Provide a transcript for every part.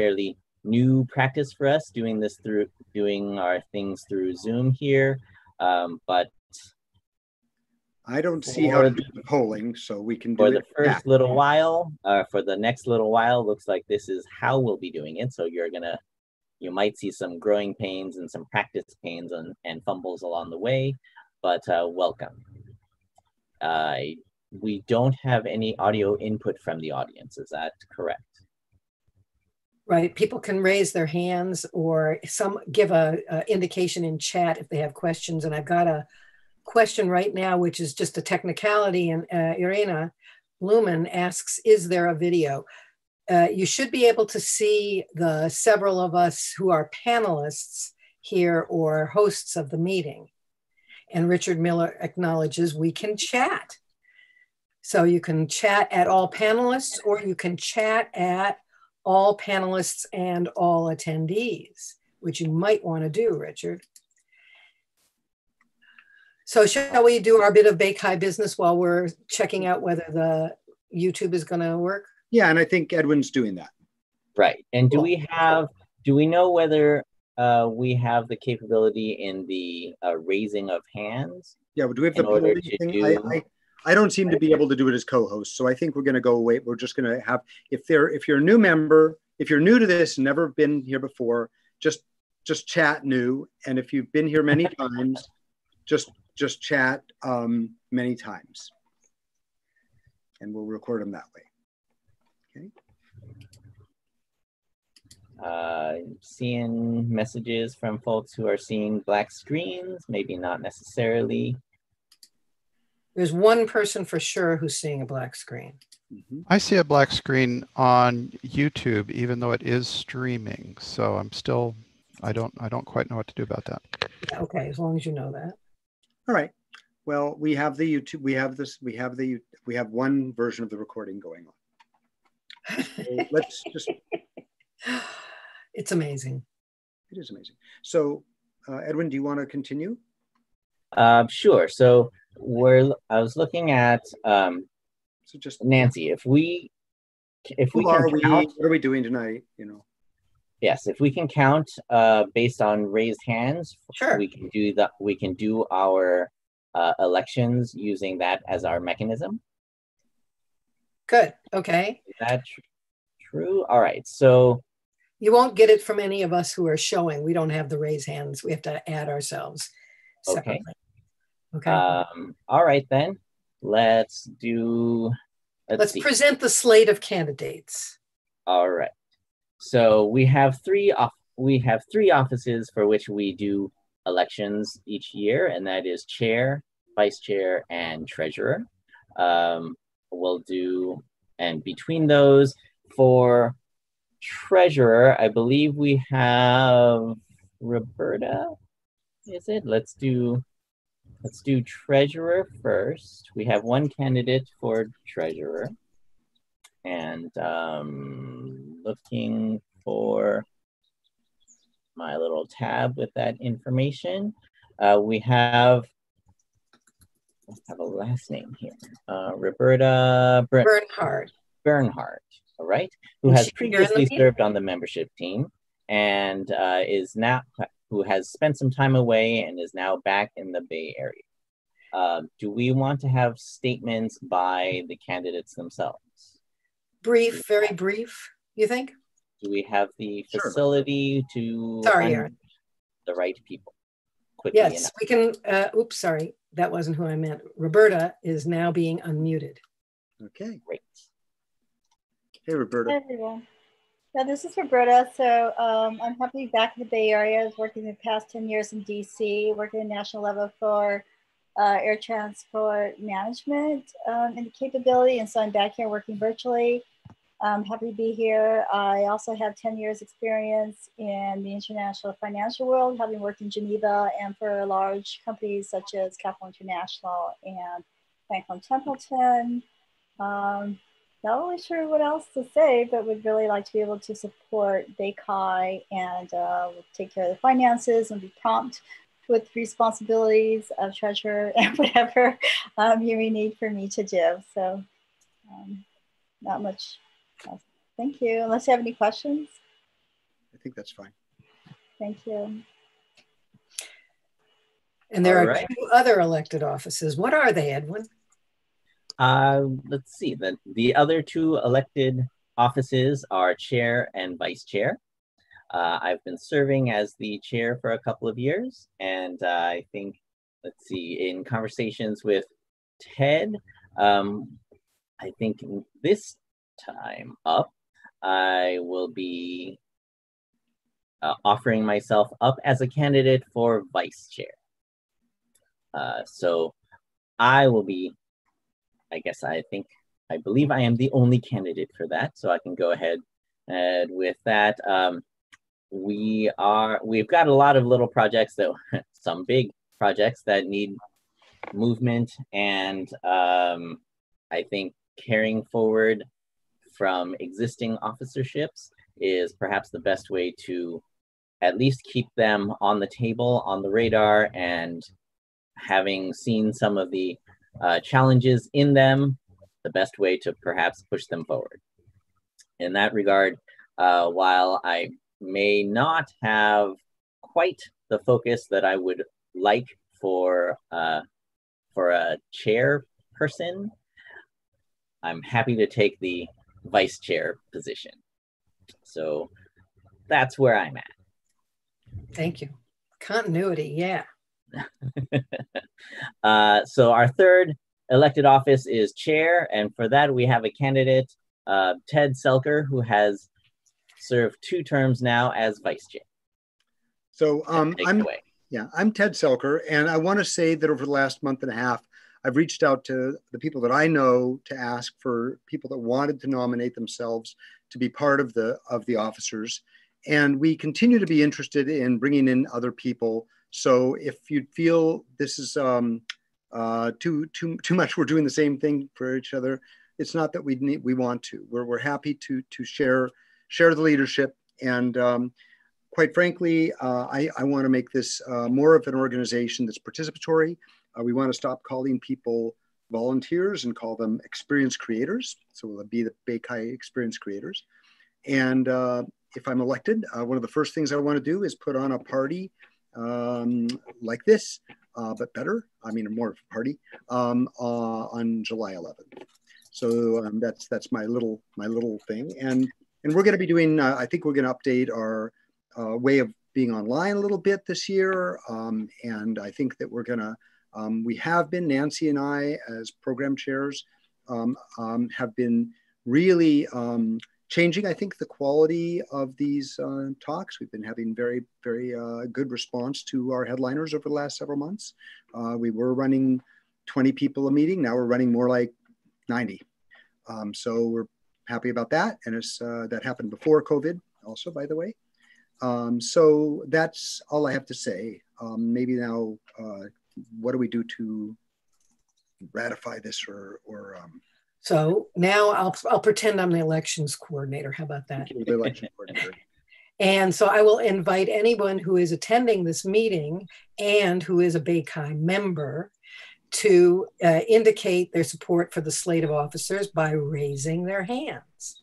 fairly new practice for us doing this through doing our things through Zoom here. Um, but I don't see how to do the polling, so we can do for the first back. little while, uh, for the next little while, looks like this is how we'll be doing it. So you're gonna, you might see some growing pains and some practice pains and, and fumbles along the way, but uh, welcome. Uh, we don't have any audio input from the audience. Is that correct? Right, people can raise their hands or some give a, a indication in chat if they have questions. And I've got a question right now, which is just a technicality. And uh, Irina Lumen asks, is there a video? Uh, you should be able to see the several of us who are panelists here or hosts of the meeting. And Richard Miller acknowledges we can chat. So you can chat at all panelists or you can chat at all panelists and all attendees, which you might want to do, Richard. So shall we do our bit of BayCHI business while we're checking out whether the YouTube is going to work? Yeah, and I think Edwin's doing that. Right. And do Cool. we have, do we know whether uh, we have the capability in the uh, raising of hands? Yeah, but do we have the ability to thing? do- I, I, I don't seem to be able to do it as co-host, so I think we're going to go away. We're just going to have if there if you're a new member, if you're new to this, never been here before, just just chat new, and if you've been here many times, just just chat um, many times, and we'll record them that way. Uh, seeing messages from folks who are seeing black screens, maybe not necessarily. There's one person for sure who's seeing a black screen. Mhm. I see a black screen on YouTube, even though it is streaming. So I'm still, I don't, I don't quite know what to do about that. Yeah, Okay, as long as you know that. All right. Well, we have the YouTube. We have this. We have the. We have one version of the recording going on. So let's just It's amazing. It is amazing. So, uh, Edwin, do you want to continue? Uh, sure. So we're, I was looking at um, So just Nancy, if we, if we are can we? count, What are we doing tonight? You know. yes, if we can count uh, based on raised hands, Sure. we can do that. We can do our uh, elections using that as our mechanism. Good. Okay. Is that tr- true? All right. So You won't get it from any of us who are showing. We don't have the raise hands. We have to add ourselves separately. Okay. Um, all right then. Let's do. Let's, Let's present the slate of candidates. all right. So we have three off. We have three offices for which we do elections each year, and that is chair, vice chair, and treasurer. Um, we'll do, and between those, for treasurer, I believe we have Roberta. Is it? Let's do let's do treasurer first. We have one candidate for treasurer. And um, looking for my little tab with that information. Uh, we have I have a last name here. Uh, Roberta Bern- Bernhard. Bernhardt, all right, who has she's here in the previously served on the membership team and uh, is now who has spent some time away and is now back in the Bay Area. Uh, do we want to have statements by the candidates themselves? Brief, very brief, you think? Do we have the Sure. facility to Sorry, Aaron. the right people quickly Yes, enough? we can. Uh, oops, sorry. That wasn't who I meant. Roberta is now being unmuted. Okay. Great. Hey, Hi Roberta. everyone. Yeah, this is Roberta. So um, I'm happy to be back in the Bay Area. I was working the past 10 years in DC, working at national level for uh, air transport management um, and capability. And so I'm back here working virtually. I'm happy to be here. I also have 10 years experience in the international financial world, having worked in Geneva and for large companies such as Capital International and Franklin Templeton. Um, not really sure what else to say, but would really like to be able to support BayCHI and uh, take care of the finances and be prompt with responsibilities of treasurer and whatever um, you may need for me to do. So um, not much else. Thank you. Unless you have any questions. I think that's fine. Thank you. And there All are right. two other elected offices. What are they, Edwin? Uh, let's see. The, the other two elected offices are chair and vice chair. Uh, I've been serving as the chair for a couple of years, and uh, I think, let's see, in conversations with Ted, um, I think this time up, I will be uh, offering myself up as a candidate for vice chair. Uh, so I will be I guess I think, I believe I am the only candidate for that. So I can go ahead and with that. Um, we are, we've got a lot of little projects that, some big projects that need movement and um, I think carrying forward from existing officerships is perhaps the best way to at least keep them on the table, on the radar, and having seen some of the uh, challenges in them, the best way to perhaps push them forward. In that regard, uh, while I may not have quite the focus that I would like for uh, for a chairperson, I'm happy to take the vice chair position. So that's where I'm at. Thank you. Continuity, yeah. uh, so our third elected office is chair, and for that we have a candidate, uh, Ted Selker, who has served two terms now as vice chair. So um, I'm yeah, I'm Ted Selker, and I want to say that over the last month and a half, I've reached out to the people that I know to ask for people that wanted to nominate themselves to be part of the of the officers, and we continue to be interested in bringing in other people. So if you feel this is um, uh, too too too much, we're doing the same thing for each other. It's not that we need we want to. We're we're happy to to share share the leadership and. Um, quite frankly, uh, I, I want to make this uh, more of an organization that's participatory. Uh, we want to stop calling people volunteers and call them experience creators. So we'll be the BayCHI experience creators. And uh, if I'm elected, uh, one of the first things I want to do is put on a party um, like this, uh, but better. I mean, more of a party um, uh, on July 11th. So um, that's that's my little my little thing. And and we're going to be doing. I think we're going to update our uh, way of being online a little bit this year. Um, and I think that we're gonna, um, we have been, Nancy and I as program chairs um, um have been really um, changing, I think, the quality of these uh, talks. We've been having very, very uh, good response to our headliners over the last several months. Uh, we were running 20 people a meeting, now we're running more like 90. Um, so we're happy about that. And it's, uh, that happened before COVID also, by the way. Um, so that's all I have to say. Um, maybe now, uh, what do we do to ratify this or, or um, So now I'll, I'll pretend I'm the elections coordinator. How about that? the election coordinator? And so I will invite anyone who is attending this meeting and who is a BayCHI member to uh, indicate their support for the slate of officers by raising their hands.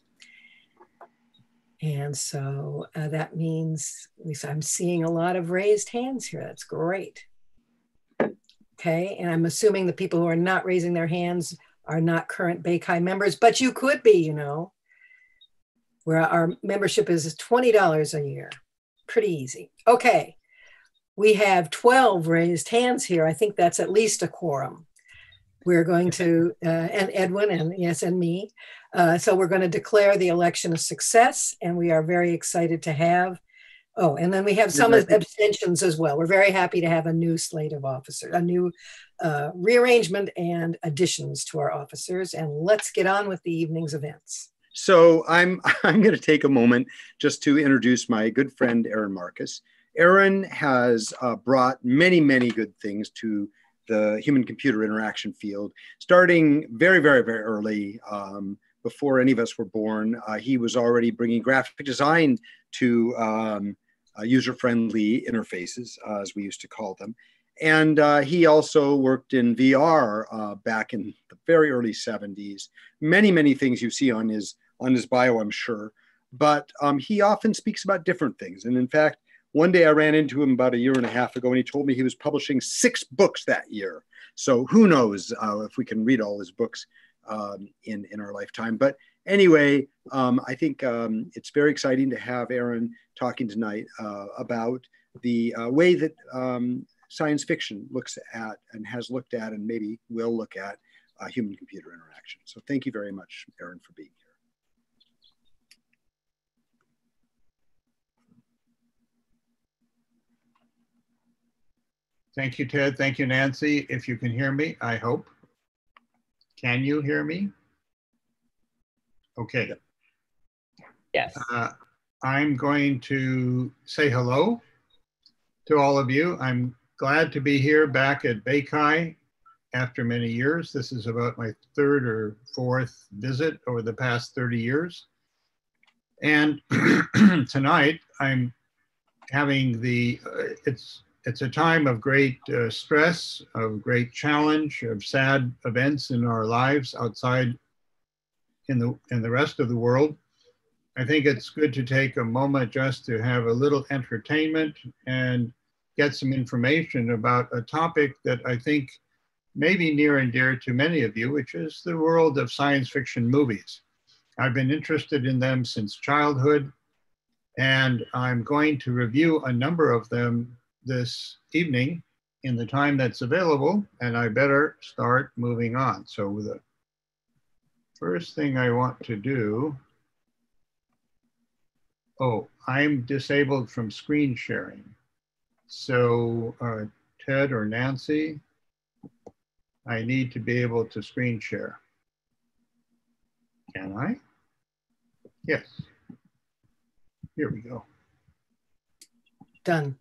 And so uh, that means, at least I'm seeing a lot of raised hands here. That's great. Okay, and I'm assuming the people who are not raising their hands are not current BayCHI members, but you could be, you know, where our membership is $20 a year. Pretty easy. Okay, we have 12 raised hands here. I think that's at least a quorum. We're going to, uh, and Edwin, and yes, and me. Uh, so we're going to declare the election a success, and we are very excited to have. Oh, and then we have some abstentions as well. We're very happy to have a new slate of officers, a new uh, rearrangement and additions to our officers. And let's get on with the evening's events. So I'm I'm going to take a moment just to introduce my good friend Aaron Marcus. Aaron has uh, brought many many good things to the human computer interaction field, starting very very very early. Um, before any of us were born, uh, he was already bringing graphic design to um, uh, user-friendly interfaces, uh, as we used to call them. And uh, he also worked in VR uh, back in the very early 70s. Many, many things you see on his on his bio, I'm sure. but um, he often speaks about different things. And in fact, one day I ran into him about a year and a half ago, and he told me he was publishing six books that year. So who knows uh, if we can read all his books um, in in our lifetime? But anyway, um, I think um, it's very exciting to have Aaron talking tonight uh, about the uh, way that um, science fiction looks at and has looked at and maybe will look at uh, human computer interaction. So thank you very much, Aaron, for being here. Thank you, Ted. Thank you, Nancy. If you can hear me, I hope. Can you hear me? Okay. Yes. Uh, I'm going to say hello to all of you. I'm glad to be here back at BayCHI after many years. This is about my third or fourth visit over the past 30 years. And tonight I'm having the, uh, it's, it's a time of great uh, stress, of great challenge, of sad events in our lives outside in the, in the rest of the world. I think it's good to take a moment just to have a little entertainment and get some information about a topic that I think may be near and dear to many of you, which is the world of science fiction movies. I've been interested in them since childhood, and I'm going to review a number of them this evening in the time that's available, and I better start moving on. So the first thing I want to do, oh, I'm disabled from screen sharing. So uh, Ted or Nancy, I need to be able to screen share. Can I? Yes. Here we go. Done.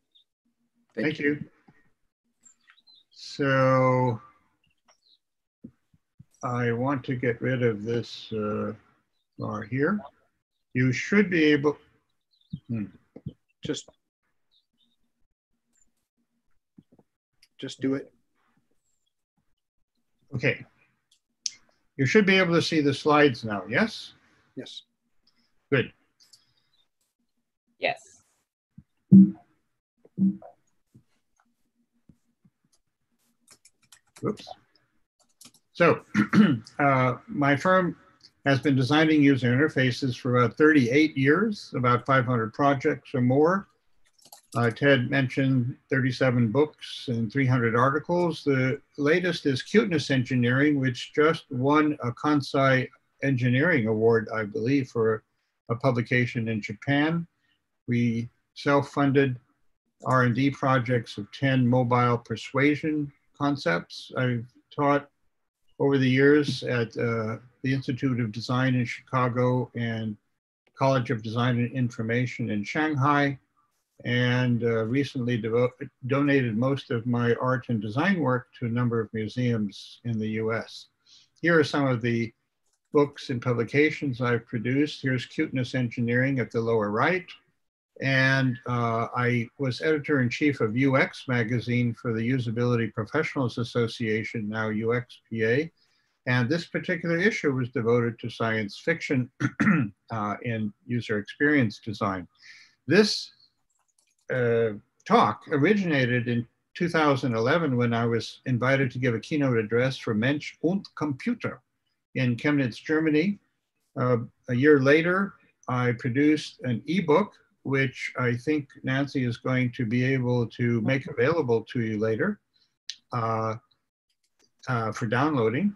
Thank, Thank you. you. So I want to get rid of this uh, bar here. You should be able, hmm. just just do it. Okay. You should be able to see the slides now, yes? Yes. Good. Yes. Oops. So uh, my firm has been designing user interfaces for about 38 years, about 500 projects or more. Uh, Ted mentioned 37 books and 300 articles. The latest is Cuteness Engineering, which just won a Kansei Engineering Award, I believe, for a publication in Japan. We self-funded R&D projects of 10 mobile persuasion concepts. I've taught over the years at uh, the Institute of Design in Chicago and College of Design and Information in Shanghai and uh, recently donated most of my art and design work to a number of museums in the US. Here are some of the books and publications I've produced. Here's Cuteness Engineering at the lower right. And uh, I was editor in chief of UX magazine for the Usability Professionals Association, now UXPA. And this particular issue was devoted to science fiction uh, in user experience design. This uh, talk originated in 2011 when I was invited to give a keynote address for Mensch und Computer in Chemnitz, Germany. Uh, a year later, I produced an ebook, which I think Nancy is going to be able to make available to you later uh, uh, for downloading.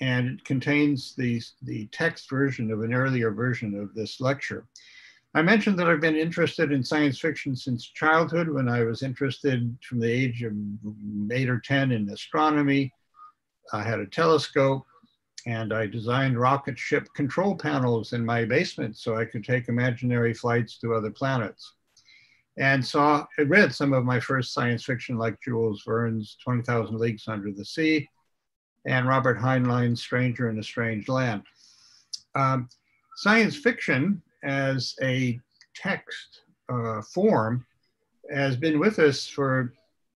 And it contains the, the text version of an earlier version of this lecture. I mentioned that I've been interested in science fiction since childhood when I was interested from the age of eight or 10 in astronomy. I had a telescope and I designed rocket ship control panels in my basement so I could take imaginary flights to other planets. And saw, I read some of my first science fiction like Jules Verne's 20,000 Leagues Under the Sea and Robert Heinlein's Stranger in a Strange Land. Um, science fiction as a text uh, form has been with us for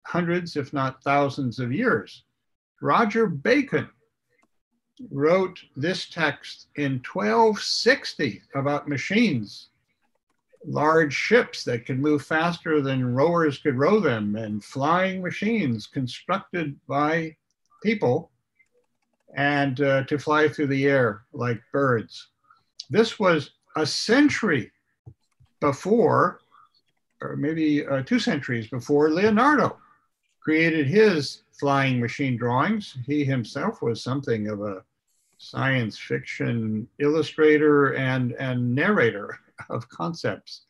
hundreds, if not thousands of years. Roger Bacon wrote this text in 1260 about machines large ships that could move faster than rowers could row them, and flying machines constructed by people and uh, to fly through the air like birds. This was a century before, or maybe uh, two centuries before Leonardo created his flying machine drawings. He himself was something of a science fiction illustrator and, and narrator of concepts.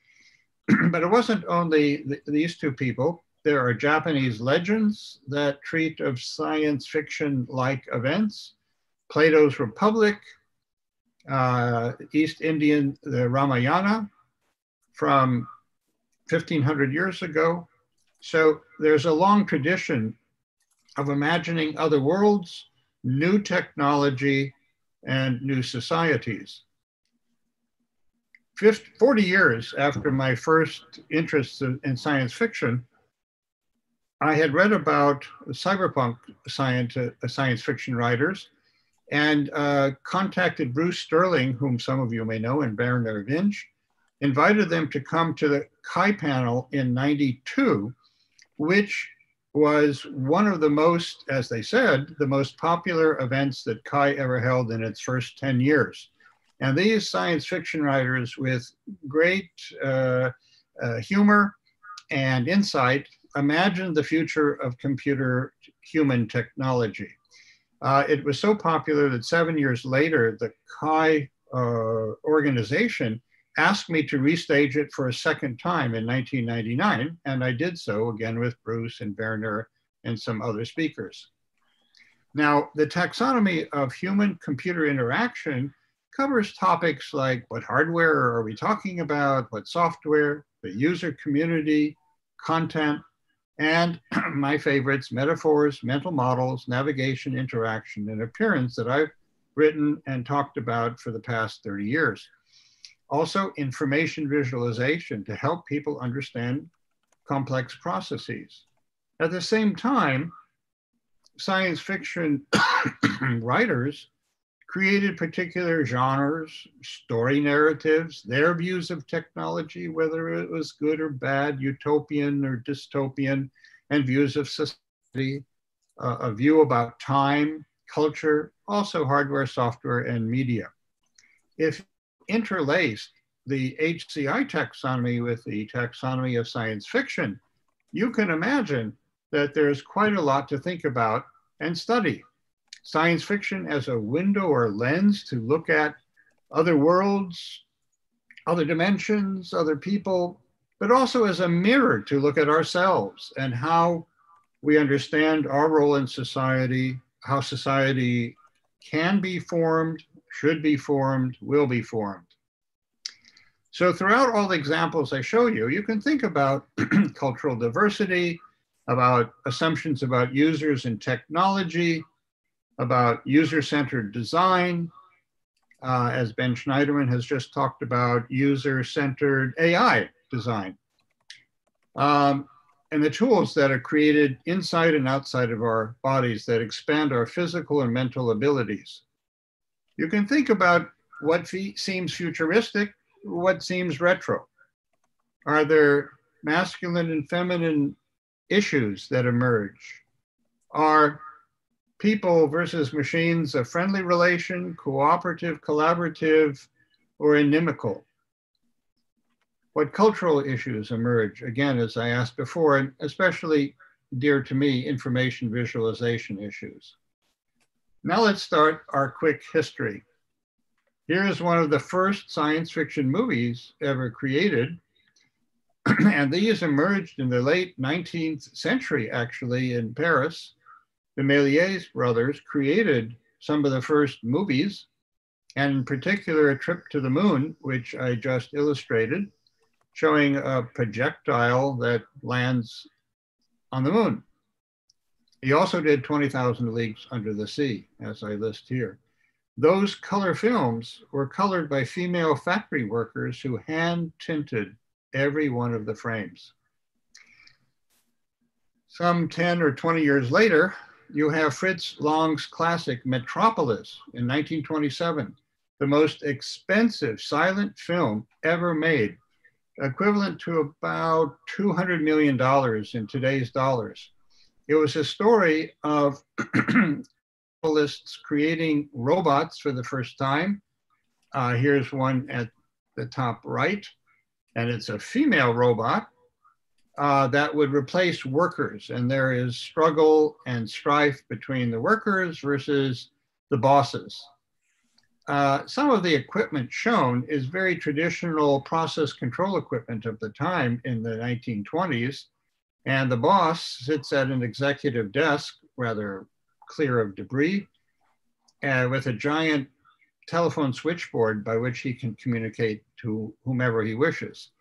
but it wasn't only th these two people. There are Japanese legends that treat of science fiction like events. Plato's Republic, uh, East Indian, the Ramayana from 1500 years ago. So there's a long tradition of imagining other worlds, new technology, and new societies. 50, 40 years after my first interest in science fiction, I had read about cyberpunk science, uh, science fiction writers and uh, contacted Bruce Sterling, whom some of you may know, and Vernor Vinge, invited them to come to the CHI panel in 92, which was one of the most, as they said, the most popular events that CHI ever held in its first 10 years. And these science fiction writers with great uh, uh, humor and insight imagined the future of computer human technology. Uh, it was so popular that seven years later, the CHI uh, organization asked me to restage it for a second time in 1999, and I did so again with Bruce and Vernor and some other speakers. Now, the taxonomy of human computer interaction covers topics like what hardware are we talking about, what software, the user community, content, and my favorites, metaphors, mental models, navigation, interaction, and appearance that I've written and talked about for the past 30 years. Also, information visualization to help people understand complex processes. At the same time, science fiction writers created particular genres, story narratives, their views of technology, whether it was good or bad, utopian or dystopian, and views of society, uh, a view about time, culture, also hardware, software, and media. If interlaced the HCI taxonomy with the taxonomy of science fiction, you can imagine that there's quite a lot to think about and study science fiction as a window or lens to look at other worlds, other dimensions, other people, but also as a mirror to look at ourselves and how we understand our role in society, how society can be formed, should be formed, will be formed. So throughout all the examples I show you, you can think about cultural diversity, about assumptions about users and technology, about user-centered design, uh, as Ben Shneiderman has just talked about, user-centered AI design. Um, and the tools that are created inside and outside of our bodies that expand our physical and mental abilities. You can think about what seems futuristic, what seems retro. Are there masculine and feminine issues that emerge? Are people versus machines a friendly relation, cooperative, collaborative, or inimical? What cultural issues emerge? Again, as I asked before, and especially dear to me, information visualization issues. Now let's start our quick history. Here is one of the first science fiction movies ever created. and these emerged in the late 19th century, actually, in Paris the Méliès brothers created some of the first movies, and in particular, A Trip to the Moon, which I just illustrated, showing a projectile that lands on the moon. He also did 20,000 Leagues Under the Sea, as I list here. Those color films were colored by female factory workers who hand tinted every one of the frames. Some 10 or 20 years later, you have Fritz Lang's classic Metropolis in 1927, the most expensive silent film ever made. equivalent to about $200 million in today's dollars. It was a story of creating robots for the first time. Uh, here's one at the top right, and it's a female robot uh, that would replace workers. And there is struggle and strife between the workers versus the bosses. Uh, some of the equipment shown is very traditional process control equipment of the time in the 1920s. And the boss sits at an executive desk, rather clear of debris, uh, with a giant telephone switchboard by which he can communicate to whomever he wishes.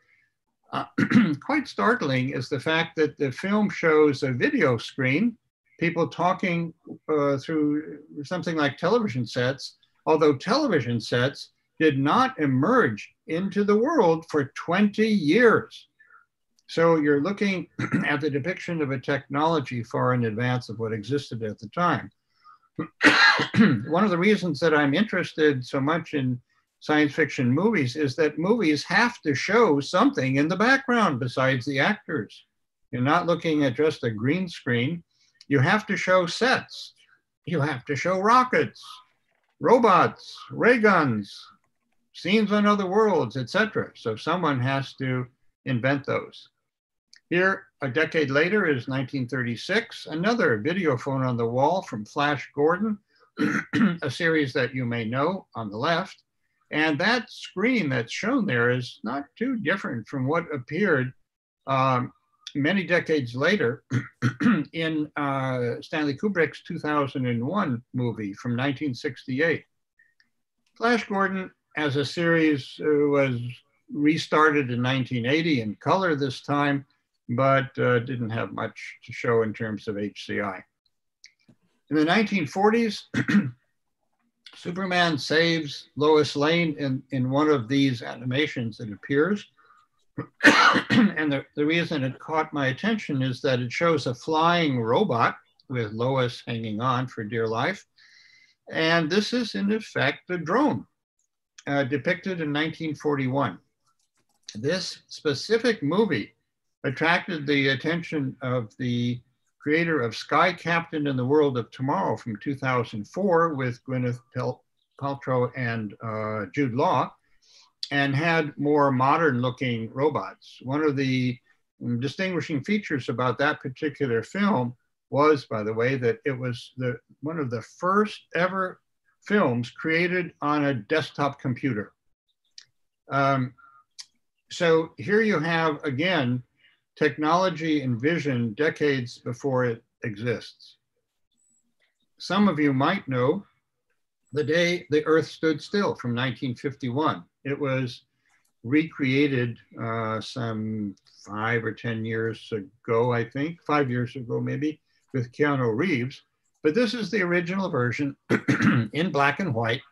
Uh, quite startling is the fact that the film shows a video screen, people talking uh, through something like television sets, although television sets did not emerge into the world for 20 years. So you're looking at the depiction of a technology far in advance of what existed at the time. One of the reasons that I'm interested so much in science fiction movies is that movies have to show something in the background besides the actors. You're not looking at just a green screen. You have to show sets. You have to show rockets, robots, ray guns, scenes on other worlds, etc. So someone has to invent those. Here, a decade later is 1936, another video phone on the wall from Flash Gordon, a series that you may know on the left. And that screen that's shown there is not too different from what appeared um, many decades later in uh, Stanley Kubrick's 2001 movie from 1968. Flash Gordon, as a series, uh, was restarted in 1980 in color this time, but uh, didn't have much to show in terms of HCI. In the 1940s, Superman saves Lois Lane in, in one of these animations it appears. and the, the reason it caught my attention is that it shows a flying robot with Lois hanging on for dear life. And this is in effect a drone uh, depicted in 1941. This specific movie attracted the attention of the creator of Sky Captain in the World of Tomorrow from 2004 with Gwyneth Paltrow and uh, Jude Law, and had more modern looking robots. One of the distinguishing features about that particular film was, by the way, that it was the, one of the first ever films created on a desktop computer. Um, so here you have, again, technology and vision decades before it exists. Some of you might know the day the Earth stood still from 1951. It was recreated uh, some five or 10 years ago, I think, five years ago maybe, with Keanu Reeves. But this is the original version in black and white.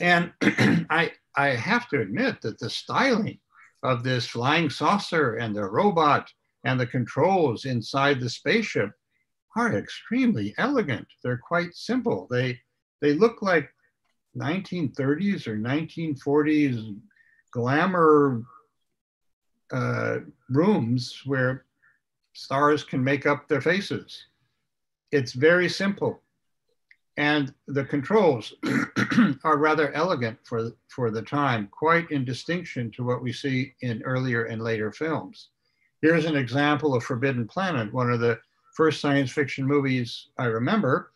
And I, I have to admit that the styling of this flying saucer and the robot and the controls inside the spaceship are extremely elegant. They're quite simple. They, they look like 1930s or 1940s glamour uh, rooms where stars can make up their faces. It's very simple. And the controls are rather elegant for, for the time, quite in distinction to what we see in earlier and later films. Here's an example of Forbidden Planet, one of the first science fiction movies I remember.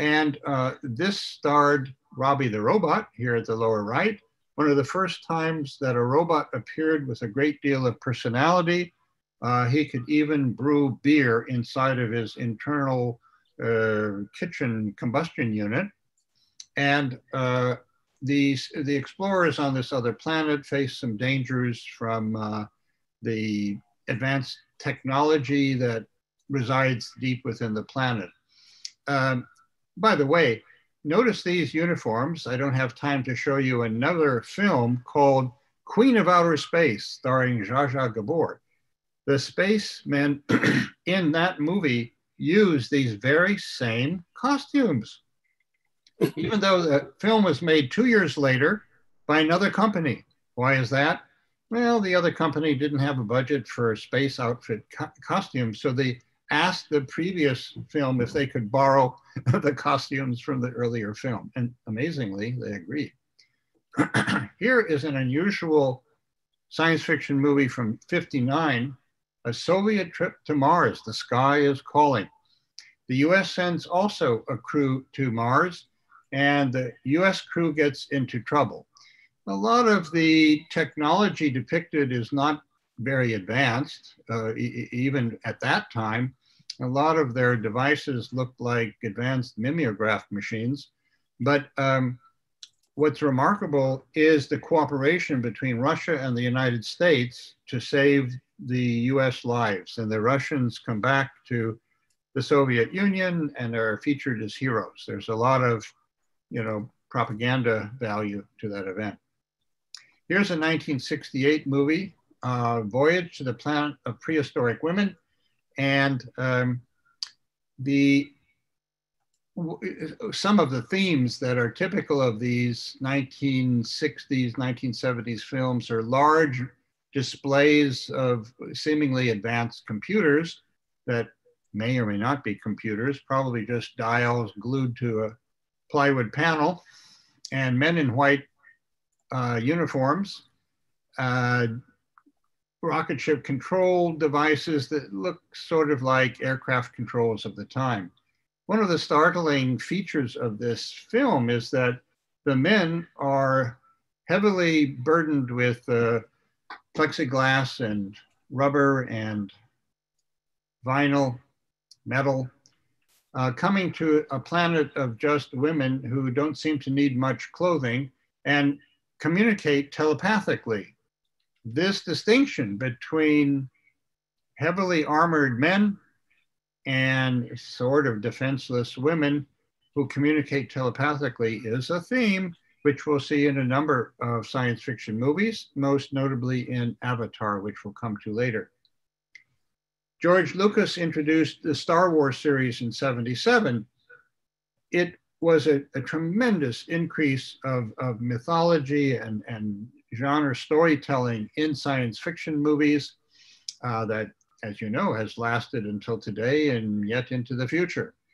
And uh, this starred Robby the Robot here at the lower right, one of the first times that a robot appeared with a great deal of personality. Uh, he could even brew beer inside of his internal kitchen combustion unit. And uh, these, the explorers on this other planet face some dangers from uh, the advanced technology that resides deep within the planet. Um, by the way, notice these uniforms. I don't have time to show you another film called Queen of Outer Space, starring Zsa Zsa Gabor. The spacemen in that movie use these very same costumes, even though the film was made two years later by another company. Why is that? Well, the other company didn't have a budget for space outfit co costumes, so they asked the previous film if they could borrow the costumes from the earlier film. And amazingly, they agreed. Here is an unusual science fiction movie from 59, a Soviet trip to Mars, The Sky is Calling. The US sends also a crew to Mars and the US crew gets into trouble. A lot of the technology depicted is not very advanced, uh, e even at that time. A lot of their devices looked like advanced mimeograph machines. But um, what's remarkable is the cooperation between Russia and the United States to save the US lives. And the Russians come back to the Soviet Union and are featured as heroes. There's a lot of, you know, propaganda value to that event. Here's a 1968 movie, uh, Voyage to the Planet of Prehistoric Women. And um, the some of the themes that are typical of these 1960s, 1970s films are large displays of seemingly advanced computers that may or may not be computers, probably just dials glued to a plywood panel, and men in white uh, uniforms, uh, rocket ship control devices that look sort of like aircraft controls of the time. One of the startling features of this film is that the men are heavily burdened with uh, plexiglass and rubber and vinyl, metal, uh, coming to a planet of just women who don't seem to need much clothing and communicate telepathically. This distinction between heavily armored men and sort of defenseless women who communicate telepathically is a theme which we'll see in a number of science fiction movies, most notably in Avatar, which we'll come to later. George Lucas introduced the Star Wars series in 77. It was a, a tremendous increase of, of mythology and, and genre storytelling in science fiction movies uh, that, as you know, has lasted until today and yet into the future.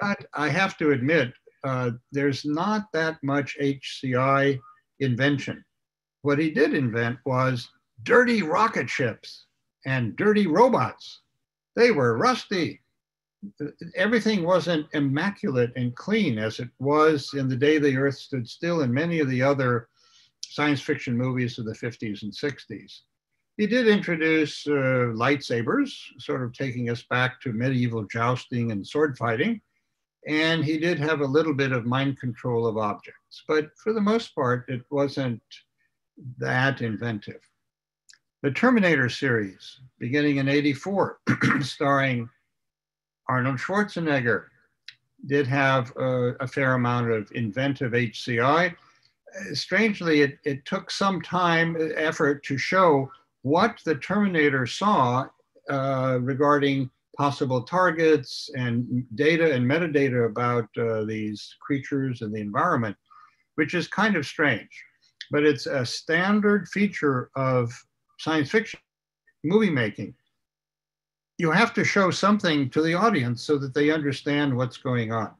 But I have to admit, uh, there's not that much HCI invention. What he did invent was dirty rocket ships and dirty robots. They were rusty. Everything wasn't immaculate and clean as it was in The Day the Earth Stood Still and many of the other science fiction movies of the 50s and 60s. He did introduce uh, lightsabers, sort of taking us back to medieval jousting and sword fighting. And he did have a little bit of mind control of objects, but for the most part, it wasn't that inventive. The Terminator series, beginning in 84, starring Arnold Schwarzenegger, did have a, a, fair amount of inventive HCI. strangely, it, it took some time, effort to show what the Terminator saw uh, regarding possible targets and data and metadata about uh, these creatures and the environment, which is kind of strange. But it's a standard feature of science fiction movie making. You have to show something to the audience so that they understand what's going on.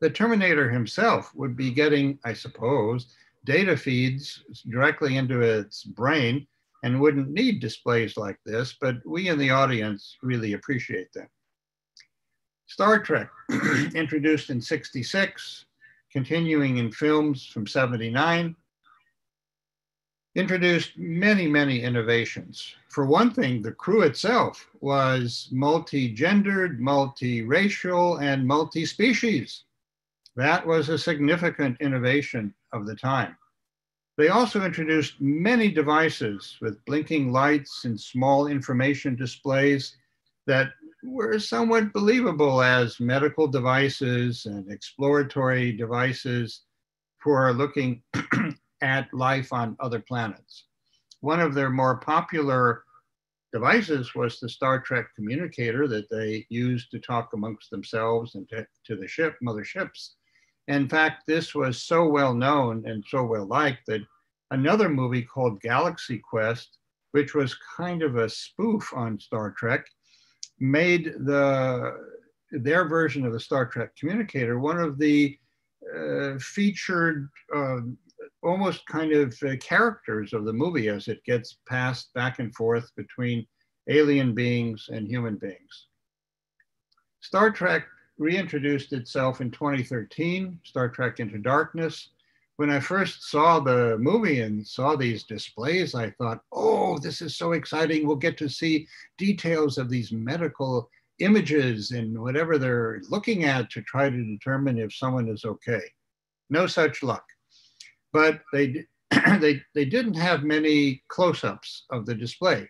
The Terminator himself would be getting, I suppose, data feeds directly into its brain and wouldn't need displays like this, but we in the audience really appreciate them. Star Trek, introduced in 66, continuing in films from 79, introduced many, many innovations. For one thing, the crew itself was multi-gendered, multi-racial, and multi-species. That was a significant innovation of the time. They also introduced many devices with blinking lights and small information displays that were somewhat believable as medical devices and exploratory devices for looking at life on other planets. One of their more popular devices was the Star Trek communicator that they used to talk amongst themselves and to, to the ship, mother ships. In fact, this was so well known and so well liked that another movie called Galaxy Quest, which was kind of a spoof on Star Trek, made the their version of the Star Trek communicator one of the uh, featured uh, almost kind of uh, characters of the movie as it gets passed back and forth between alien beings and human beings. Star Trek reintroduced itself in 2013, Star Trek Into Darkness. When I first saw the movie and saw these displays, I thought, oh, this is so exciting. We'll get to see details of these medical images and whatever they're looking at to try to determine if someone is okay. No such luck. But they, they, they didn't have many close-ups of the displays.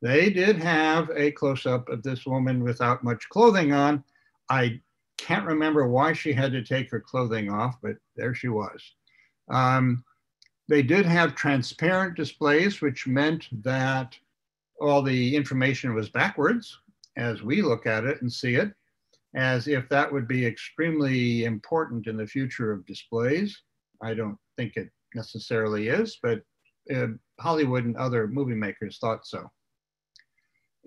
They did have a close-up of this woman without much clothing on. I can't remember why she had to take her clothing off, but there she was. Um, they did have transparent displays, which meant that all the information was backwards, as we look at it and see it, as if that would be extremely important in the future of displays. I don't think it necessarily is, but uh, Hollywood and other movie makers thought so.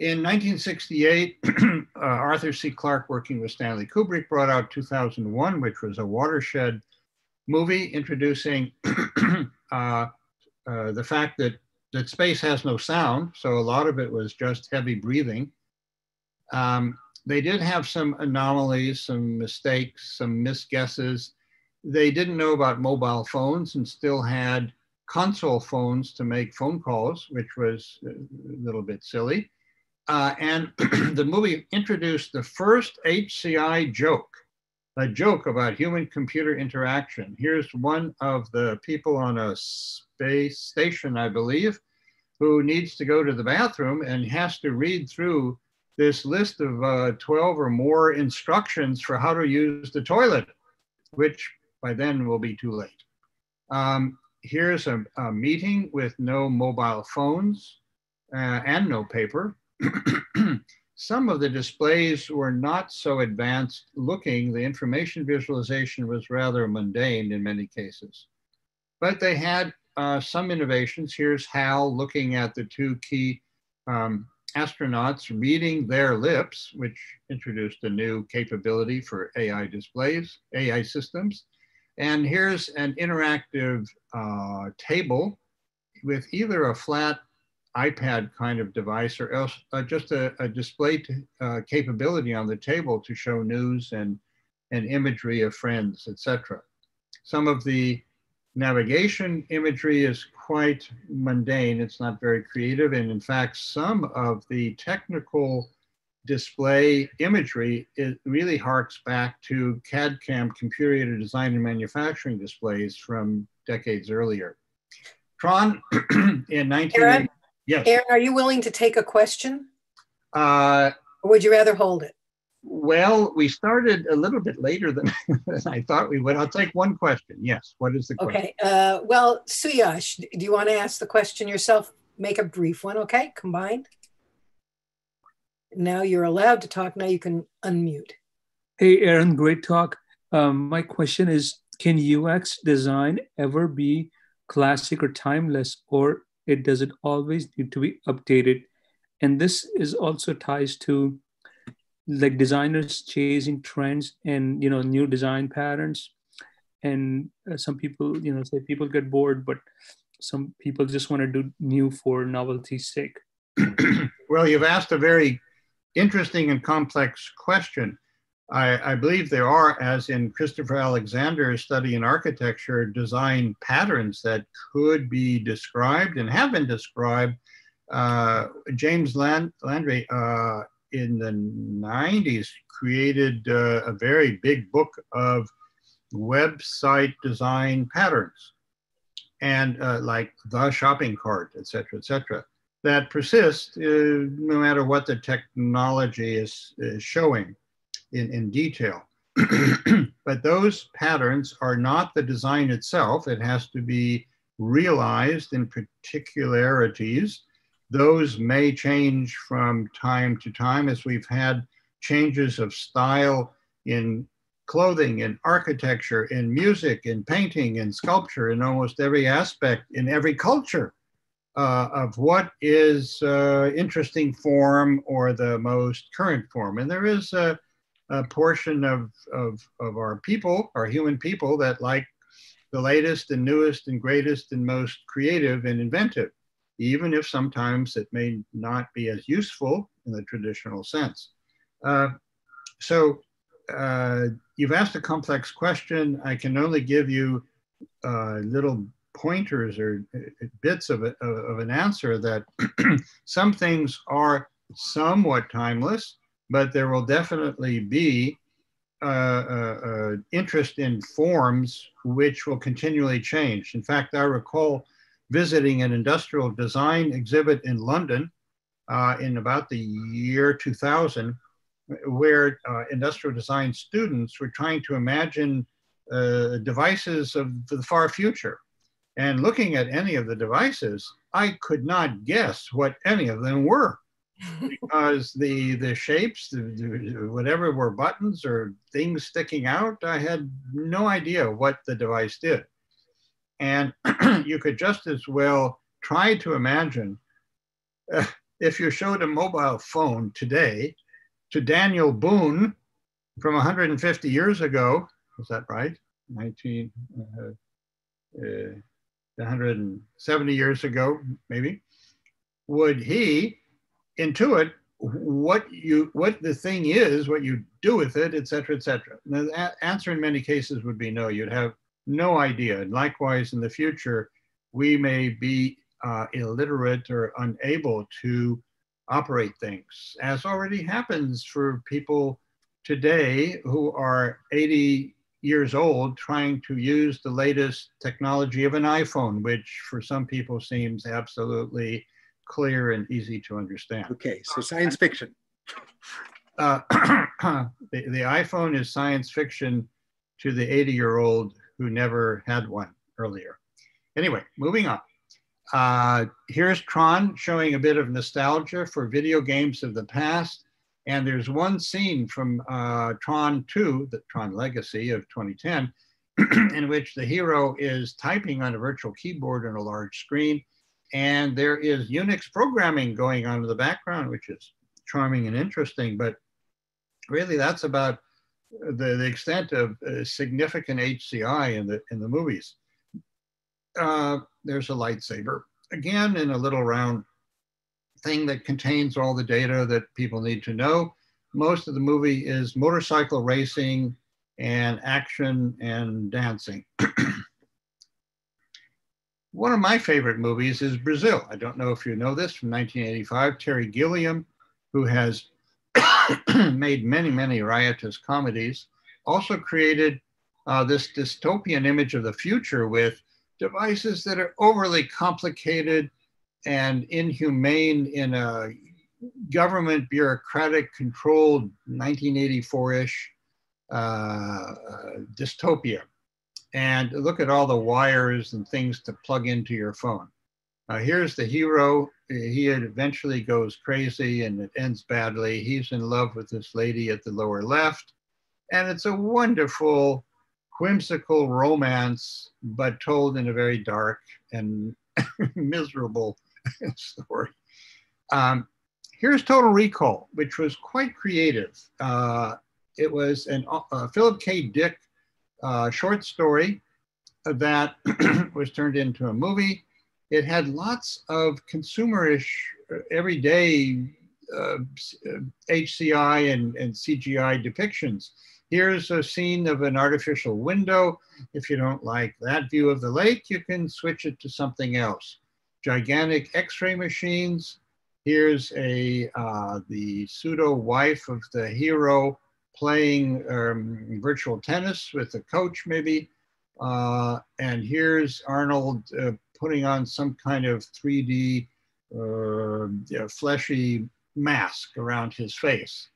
In 1968, uh, Arthur C. Clarke, working with Stanley Kubrick, brought out 2001, which was a watershed movie introducing uh, uh, the fact that, that space has no sound. So a lot of it was just heavy breathing. Um, they did have some anomalies, some mistakes, some misguesses. They didn't know about mobile phones and still had console phones to make phone calls, which was a little bit silly. Uh, and the movie introduced the first HCI joke, a joke about human computer interaction. Here's one of the people on a space station, I believe, who needs to go to the bathroom and has to read through this list of uh, 12 or more instructions for how to use the toilet, which by then will be too late. Um, here's a, a, meeting with no mobile phones uh, and no paper. Some of the displays were not so advanced looking. The information visualization was rather mundane in many cases. But they had uh, some innovations. Here's Hal looking at the two key um, astronauts reading their lips, which introduced a new capability for AI displays, AI systems. And here's an interactive uh, table with either a flat iPad kind of device or else uh, just a, a display uh, capability on the table to show news and, and imagery of friends, etc. Some of the navigation imagery is quite mundane. It's not very creative. And in fact, some of the technical display imagery, it really harks back to CAD CAM computer aided design and manufacturing displays from decades earlier. Tron in 1980. Yes. Aaron, are you willing to take a question? Uh, or would you rather hold it? Well, we started a little bit later than, than I thought we would. I'll take one question. Yes. What is the question? Okay. Uh, well, Suyash, do you want to ask the question yourself? Make a brief one, okay? Combined. Now you're allowed to talk. Now you can unmute. Hey, Aaron, great talk. Um, my question is Can UX design ever be classic or timeless, or it does it always need to be updated. And this is also ties to like designers chasing trends and you know new design patterns. And uh, some people you know say people get bored but some people just want to do new for novelty's sake. Well you've asked a very interesting and complex question I, I, believe there are, as in Christopher Alexander's study in architecture, design patterns that could be described and have been described. Uh, James Land, Landay uh, in the 90s created uh, a very big book of website design patterns and uh, like the shopping cart, et cetera, et cetera, that persist uh, no matter what the technology is, is showing in, in detail. but those patterns are not the design itself. It has to be realized in particularities. Those may change from time to time as we've had changes of style in clothing, in architecture, in music, in painting, in sculpture, in almost every aspect, in every culture uh, of what is uh, interesting form or the most current form. And there is a, a portion of, of, of our people, our human people, that like the latest and newest and greatest and most creative and inventive, even if sometimes it may not be as useful in the traditional sense. Uh, so uh, you've asked a complex question. I can only give you uh, little pointers or uh, bits of, a, of an answer that some things are somewhat timeless, but there will definitely be uh, uh, uh, interest in forms which will continually change. In fact, I recall visiting an industrial design exhibit in London uh, in about the year 2000, where uh, industrial design students were trying to imagine devices of the far future. And looking at any of the devices, I could not guess what any of them were because the the shapes, the, the, whatever were buttons or things sticking out, I had no idea what the device did. And you could just as well try to imagine uh, if you showed a mobile phone today to Daniel Boone from 150 years ago, was that right? 19. Uh, uh, 170 years ago, maybe, would he intuit what you what the thing is, what you do with it, et cetera, et cetera? the answer in many cases would be no. You'd have no idea. And likewise, in the future, we may be uh, illiterate or unable to operate things, as already happens for people today who are 80 years old trying to use the latest technology of an iPhone, which for some people seems absolutely clear and easy to understand. Okay, so science fiction. Uh, the, the iPhone is science fiction to the 80 year old who never had one earlier. Anyway, moving on. Uh, here's Tron showing a bit of nostalgia for video games of the past. And there's one scene from uh, Tron 2, the Tron Legacy of 2010, in which the hero is typing on a virtual keyboard on a large screen. And there is Unix programming going on in the background, which is charming and interesting. But really, that's about the, the extent of uh, significant HCI in the, in the movies. Uh, there's a lightsaber. Again, in a little round thing that contains all the data that people need to know. Most of the movie is motorcycle racing and action and dancing. One of my favorite movies is Brazil. I don't know if you know this from 1985. Terry Gilliam, who has made many, many riotous comedies, also created uh, this dystopian image of the future with devices that are overly complicated and inhumane in a government bureaucratic controlled 1984-ish uh, dystopia. And look at all the wires and things to plug into your phone. Uh, here's the hero. He eventually goes crazy and it ends badly. He's in love with this lady at the lower left. And it's a wonderful, whimsical romance, but told in a very dark and miserable story. Um, here's Total Recall, which was quite creative. Uh, it was a uh, Philip K. Dick uh, short story that was turned into a movie. It had lots of consumerish, uh, everyday HCI uh, and, and CGI depictions. Here's a scene of an artificial window. If you don't like that view of the lake, you can switch it to something else gigantic x-ray machines. Here's a uh, the pseudo wife of the hero playing um, virtual tennis with a coach maybe. Uh, and here's Arnold uh, putting on some kind of 3D uh, fleshy mask around his face.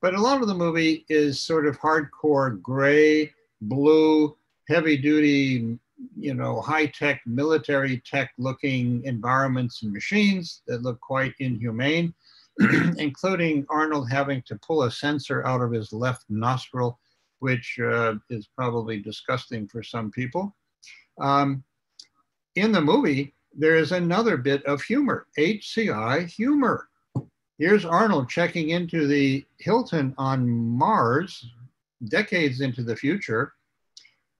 But a lot of the movie is sort of hardcore gray, blue, heavy duty you know, high-tech military tech looking environments and machines that look quite inhumane, including Arnold having to pull a sensor out of his left nostril which uh, is probably disgusting for some people. Um, in the movie, there is another bit of humor, HCI humor. Here's Arnold checking into the Hilton on Mars decades into the future.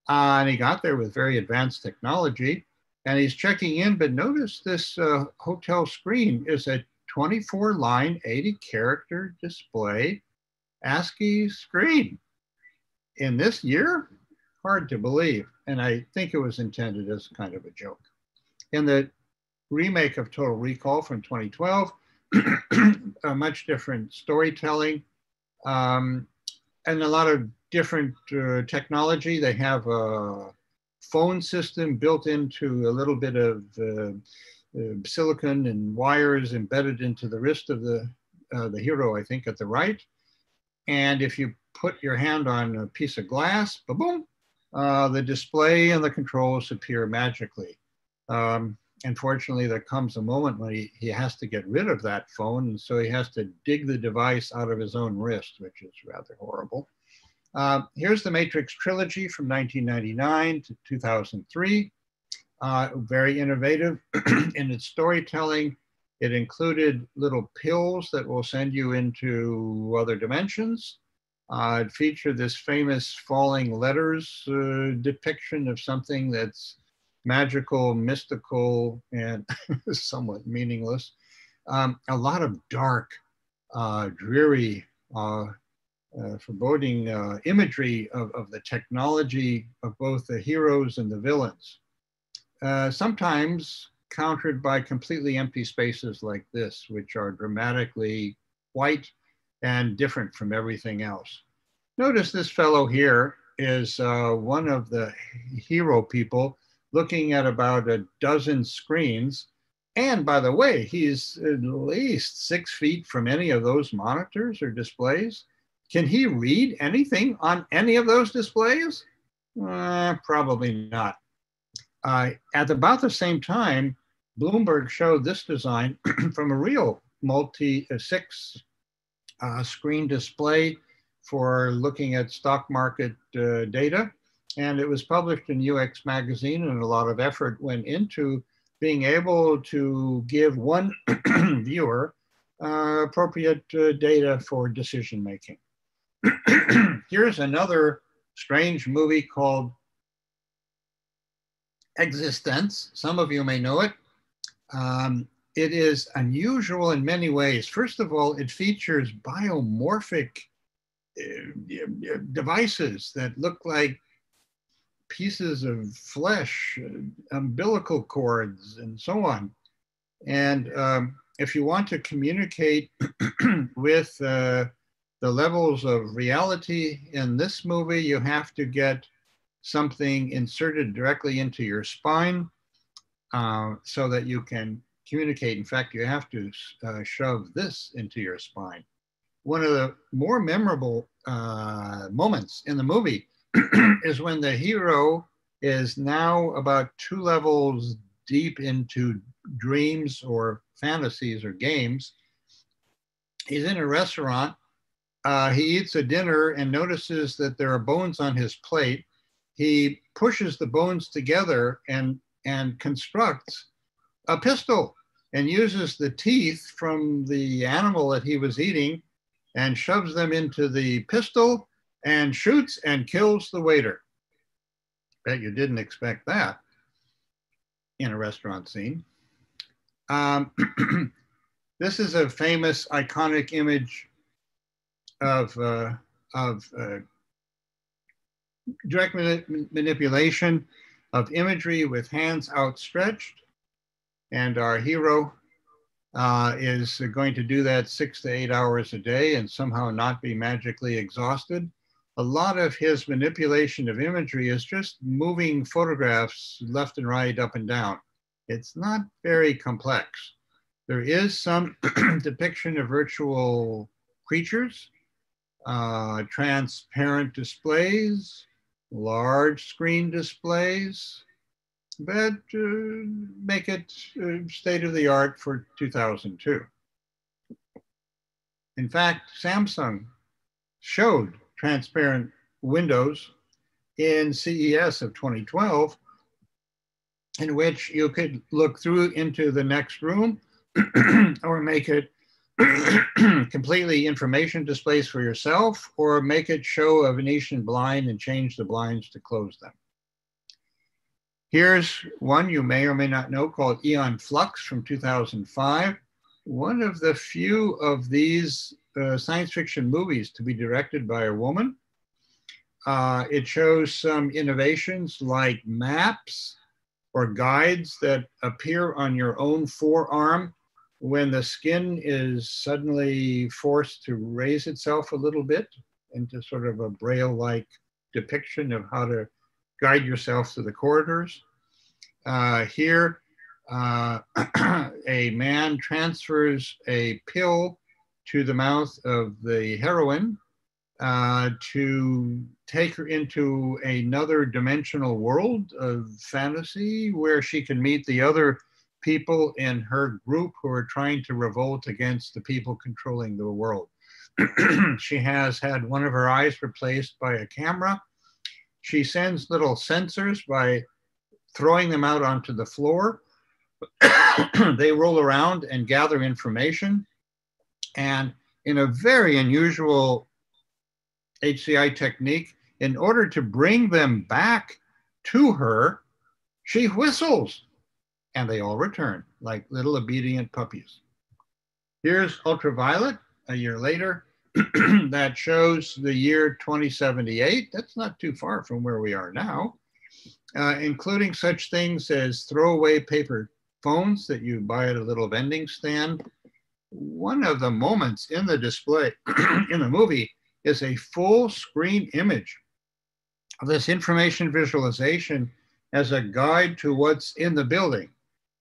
Uh, and he got there with very advanced technology and he's checking in, but notice this uh, hotel screen is a 24 line, 80 character display ASCII screen. In this year, hard to believe. And I think it was intended as kind of a joke. In the remake of Total Recall from 2012, a much different storytelling um, and a lot of different uh, technology. They have a phone system built into a little bit of uh, uh, silicon and wires embedded into the wrist of the, uh, the hero, I think, at the right. And if you put your hand on a piece of glass, boom, uh, the display and the controls appear magically. Um, unfortunately, there comes a moment when he, he has to get rid of that phone, and so he has to dig the device out of his own wrist, which is rather horrible. Uh, here's the Matrix trilogy from 1999 to 2003. Uh, very innovative in its storytelling. It included little pills that will send you into other dimensions. Uh, it featured this famous falling letters uh, depiction of something that's magical, mystical, and somewhat meaningless. Um, a lot of dark, uh, dreary, uh, uh, foreboding uh, imagery of, of the technology of both the heroes and the villains. Uh, sometimes countered by completely empty spaces like this, which are dramatically white and different from everything else. Notice this fellow here is uh, one of the hero people looking at about a dozen screens. And by the way, he's at least six feet from any of those monitors or displays. Can he read anything on any of those displays? Uh, probably not. Uh, at about the same time, Bloomberg showed this design from a real multi uh, six uh, screen display for looking at stock market uh, data. And it was published in UX Magazine, and a lot of effort went into being able to give one viewer uh, appropriate uh, data for decision making. Here's another strange movie called eXistenZ. Some of you may know it. Um, it is unusual in many ways. First of all, it features biomorphic uh, devices that look like pieces of flesh, uh, umbilical cords, and so on. And um, if you want to communicate with uh, the levels of reality in this movie, you have to get something inserted directly into your spine uh, so that you can communicate. In fact, you have to uh, shove this into your spine. One of the more memorable uh, moments in the movie is when the hero is now about two levels deep into dreams or fantasies or games. He's in a restaurant uh, he eats a dinner and notices that there are bones on his plate. He pushes the bones together and, and constructs a pistol and uses the teeth from the animal that he was eating and shoves them into the pistol and shoots and kills the waiter. Bet you didn't expect that in a restaurant scene. Um, this is a famous iconic image of, uh, of uh, direct manipulation of imagery with hands outstretched. And our hero uh, is going to do that six to eight hours a day and somehow not be magically exhausted. A lot of his manipulation of imagery is just moving photographs left and right, up and down. It's not very complex. There is some depiction of virtual creatures, uh, transparent displays, large screen displays, but uh, make it uh, state of the art for 2002. In fact, Samsung showed transparent windows in CES of 2012 in which you could look through into the next room or make it completely information displays for yourself or make it show a Venetian blind and change the blinds to close them. Here's one you may or may not know called Aeon Flux from 2005. One of the few of these uh, science fiction movies to be directed by a woman. Uh, it shows some innovations like maps or guides that appear on your own forearm when the skin is suddenly forced to raise itself a little bit into sort of a braille-like depiction of how to guide yourself through the corridors. Uh, here, uh, a man transfers a pill to the mouth of the heroine uh, to take her into another dimensional world of fantasy where she can meet the other people in her group who are trying to revolt against the people controlling the world. she has had one of her eyes replaced by a camera. She sends little sensors by throwing them out onto the floor. they roll around and gather information. And in a very unusual HCI technique, in order to bring them back to her, she whistles and they all return like little obedient puppies. Here's ultraviolet a year later that shows the year 2078. That's not too far from where we are now uh, including such things as throwaway paper phones that you buy at a little vending stand. One of the moments in the display in the movie is a full screen image of this information visualization as a guide to what's in the building.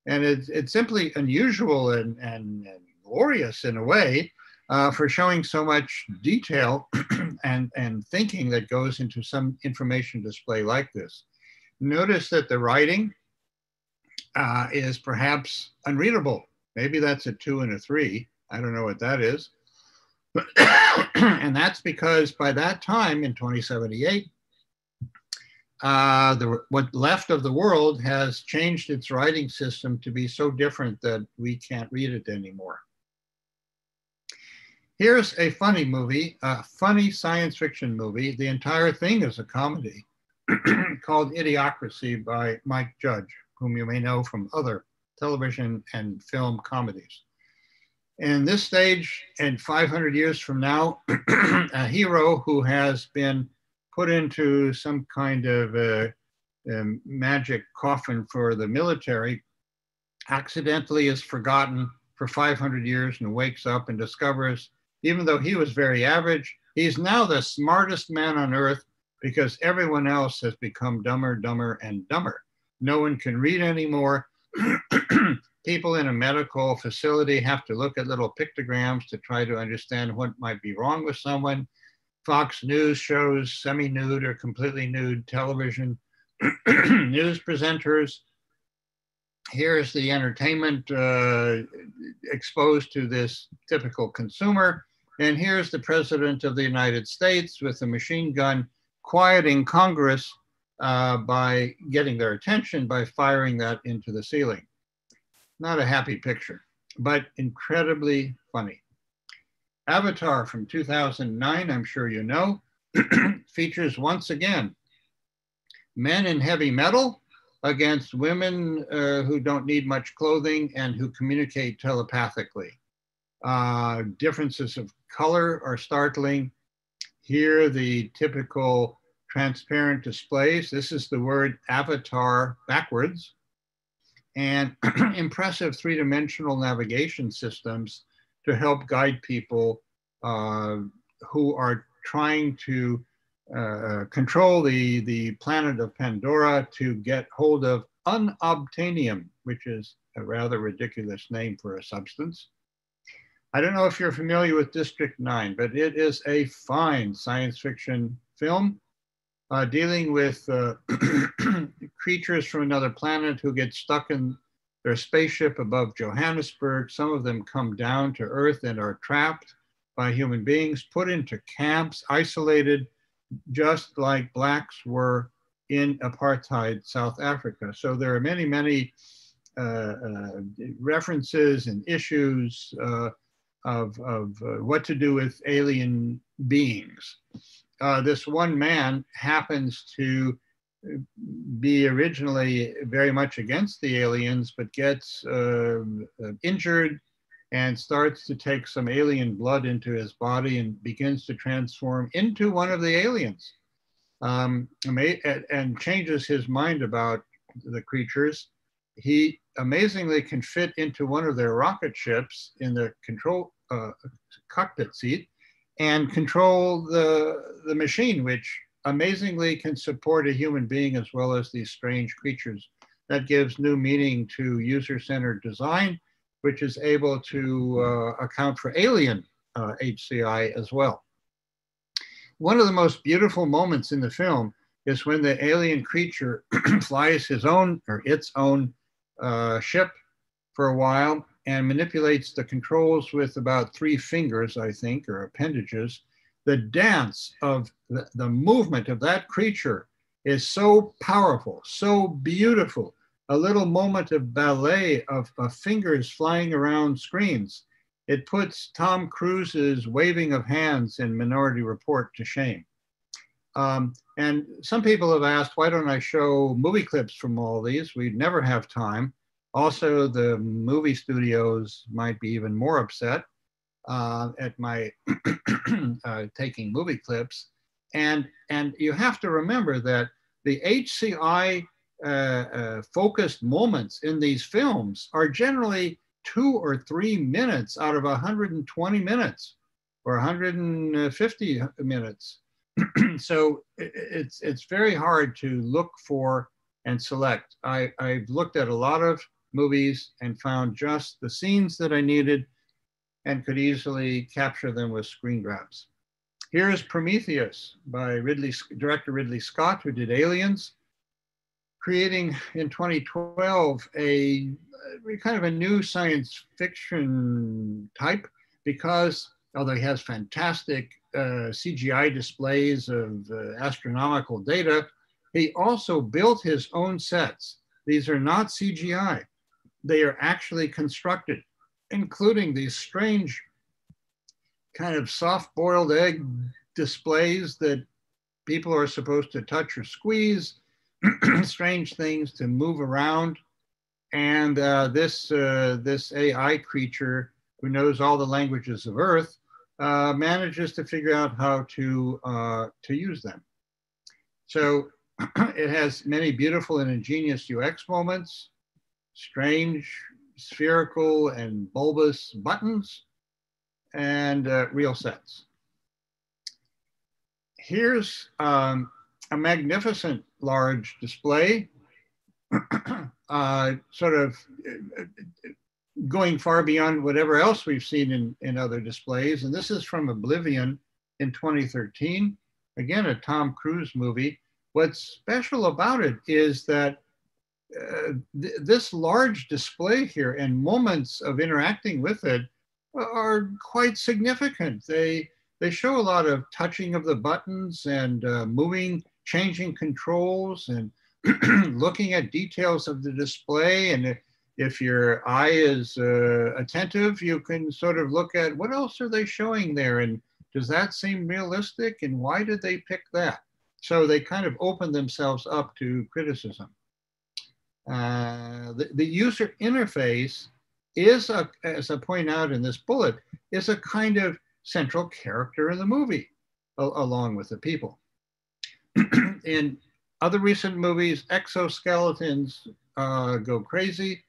And it's, it's simply unusual and, and, and glorious in a way uh, for showing so much detail and, and thinking that goes into some information display like this. Notice that the writing uh, is perhaps unreadable. Maybe that's a two and a three. I don't know what that is. and that's because by that time in 2078, uh, the, what left of the world has changed its writing system to be so different that we can't read it anymore. Here's a funny movie, a funny science fiction movie. The entire thing is a comedy. called Idiocracy by Mike Judge, whom you may know from other television and film comedies. And this stage, and 500 years from now, a hero who has been put into some kind of a, a magic coffin for the military accidentally is forgotten for 500 years and wakes up and discovers, even though he was very average, he's now the smartest man on earth because everyone else has become dumber, dumber, and dumber. No one can read anymore. People in a medical facility have to look at little pictograms to try to understand what might be wrong with someone. Fox News shows semi nude or completely nude television. News presenters. Here's the entertainment uh, exposed to this typical consumer. And here's the president of the United States with a machine gun quieting Congress uh, by getting their attention by firing that into the ceiling. Not a happy picture, but incredibly funny. Avatar from 2009, I'm sure you know, features once again men in heavy metal against women uh, who don't need much clothing and who communicate telepathically. Uh, differences of color are startling. Here, the typical transparent displays. This is the word avatar backwards. And impressive three-dimensional navigation systems to help guide people uh, who are trying to uh, control the, the planet of Pandora to get hold of unobtainium, which is a rather ridiculous name for a substance. I don't know if you're familiar with District 9, but it is a fine science fiction film uh, dealing with uh, creatures from another planet who get stuck in their spaceship above Johannesburg. Some of them come down to Earth and are trapped by human beings, put into camps, isolated, just like blacks were in apartheid South Africa. So there are many, many uh, uh, references and issues uh, of, of uh, what to do with alien beings. Uh, this one man happens to be originally very much against the aliens, but gets uh, injured and starts to take some alien blood into his body and begins to transform into one of the aliens um, and changes his mind about the creatures. He amazingly can fit into one of their rocket ships in the control uh, cockpit seat and control the, the machine, which amazingly can support a human being as well as these strange creatures. That gives new meaning to user-centered design, which is able to uh, account for alien uh, HCI as well. One of the most beautiful moments in the film is when the alien creature flies his own or its own uh, ship for a while and manipulates the controls with about three fingers, I think, or appendages. The dance of the, the movement of that creature is so powerful, so beautiful. A little moment of ballet of, of fingers flying around screens. It puts Tom Cruise's waving of hands in Minority Report to shame. Um, and some people have asked, why don't I show movie clips from all these? We'd never have time. Also, the movie studios might be even more upset uh, at my uh, taking movie clips. And, and you have to remember that the HCI uh, uh, focused moments in these films are generally two or three minutes out of 120 minutes or 150 minutes. so it's, it's very hard to look for and select. I, I've looked at a lot of movies and found just the scenes that I needed and could easily capture them with screen grabs. Here's Prometheus by Ridley, director Ridley Scott, who did Aliens, creating in 2012 a, a kind of a new science fiction type because although he has fantastic uh, CGI displays of uh, astronomical data, he also built his own sets. These are not CGI they are actually constructed, including these strange kind of soft boiled egg displays that people are supposed to touch or squeeze, strange things to move around. And uh, this, uh, this AI creature who knows all the languages of Earth uh, manages to figure out how to, uh, to use them. So it has many beautiful and ingenious UX moments strange spherical and bulbous buttons and uh, real sets. Here's um, a magnificent large display, uh, sort of uh, going far beyond whatever else we've seen in, in other displays. And this is from Oblivion in 2013. Again, a Tom Cruise movie. What's special about it is that uh, th this large display here and moments of interacting with it are quite significant. They, they show a lot of touching of the buttons and uh, moving, changing controls and looking at details of the display. And if your eye is uh, attentive, you can sort of look at what else are they showing there? And does that seem realistic? And why did they pick that? So they kind of open themselves up to criticism. Uh, the, the user interface is, a, as I point out in this bullet, is a kind of central character in the movie, along with the people. in other recent movies, exoskeletons uh, go crazy.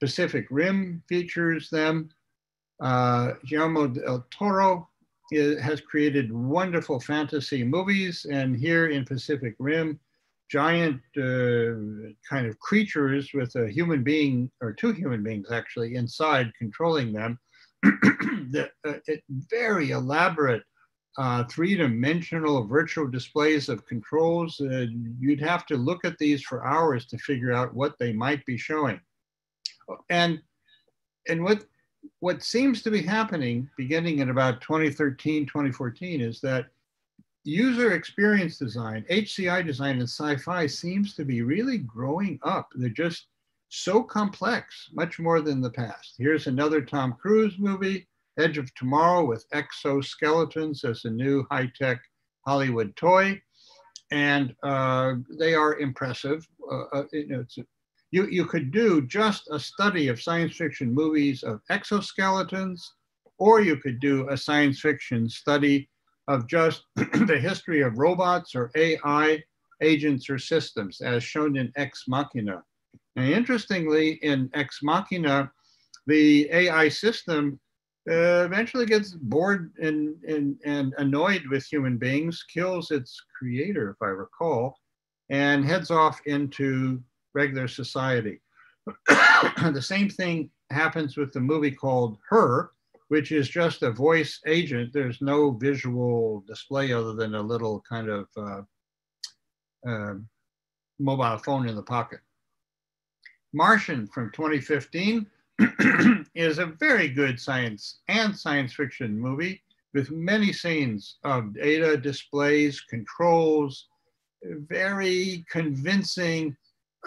Pacific Rim features them. Uh, Guillermo del Toro is, has created wonderful fantasy movies, and here in Pacific Rim, giant uh, kind of creatures with a human being or two human beings actually inside controlling them. the, uh, it, very elaborate uh, three-dimensional virtual displays of controls. Uh, you'd have to look at these for hours to figure out what they might be showing. And, and what, what seems to be happening beginning in about 2013, 2014 is that user experience design, HCI design and sci-fi seems to be really growing up. They're just so complex, much more than the past. Here's another Tom Cruise movie, Edge of Tomorrow with exoskeletons as a new high-tech Hollywood toy. And uh, they are impressive. Uh, uh you, know, a, you, you could do just a study of science fiction movies of exoskeletons, or you could do a science fiction study of just the history of robots or AI agents or systems, as shown in Ex Machina. And interestingly, in Ex Machina, the AI system uh, eventually gets bored and, and, and annoyed with human beings, kills its creator, if I recall, and heads off into regular society. the same thing happens with the movie called Her, which is just a voice agent. There's no visual display other than a little kind of uh, uh, mobile phone in the pocket. Martian from 2015 is a very good science and science fiction movie with many scenes of data displays, controls, very convincing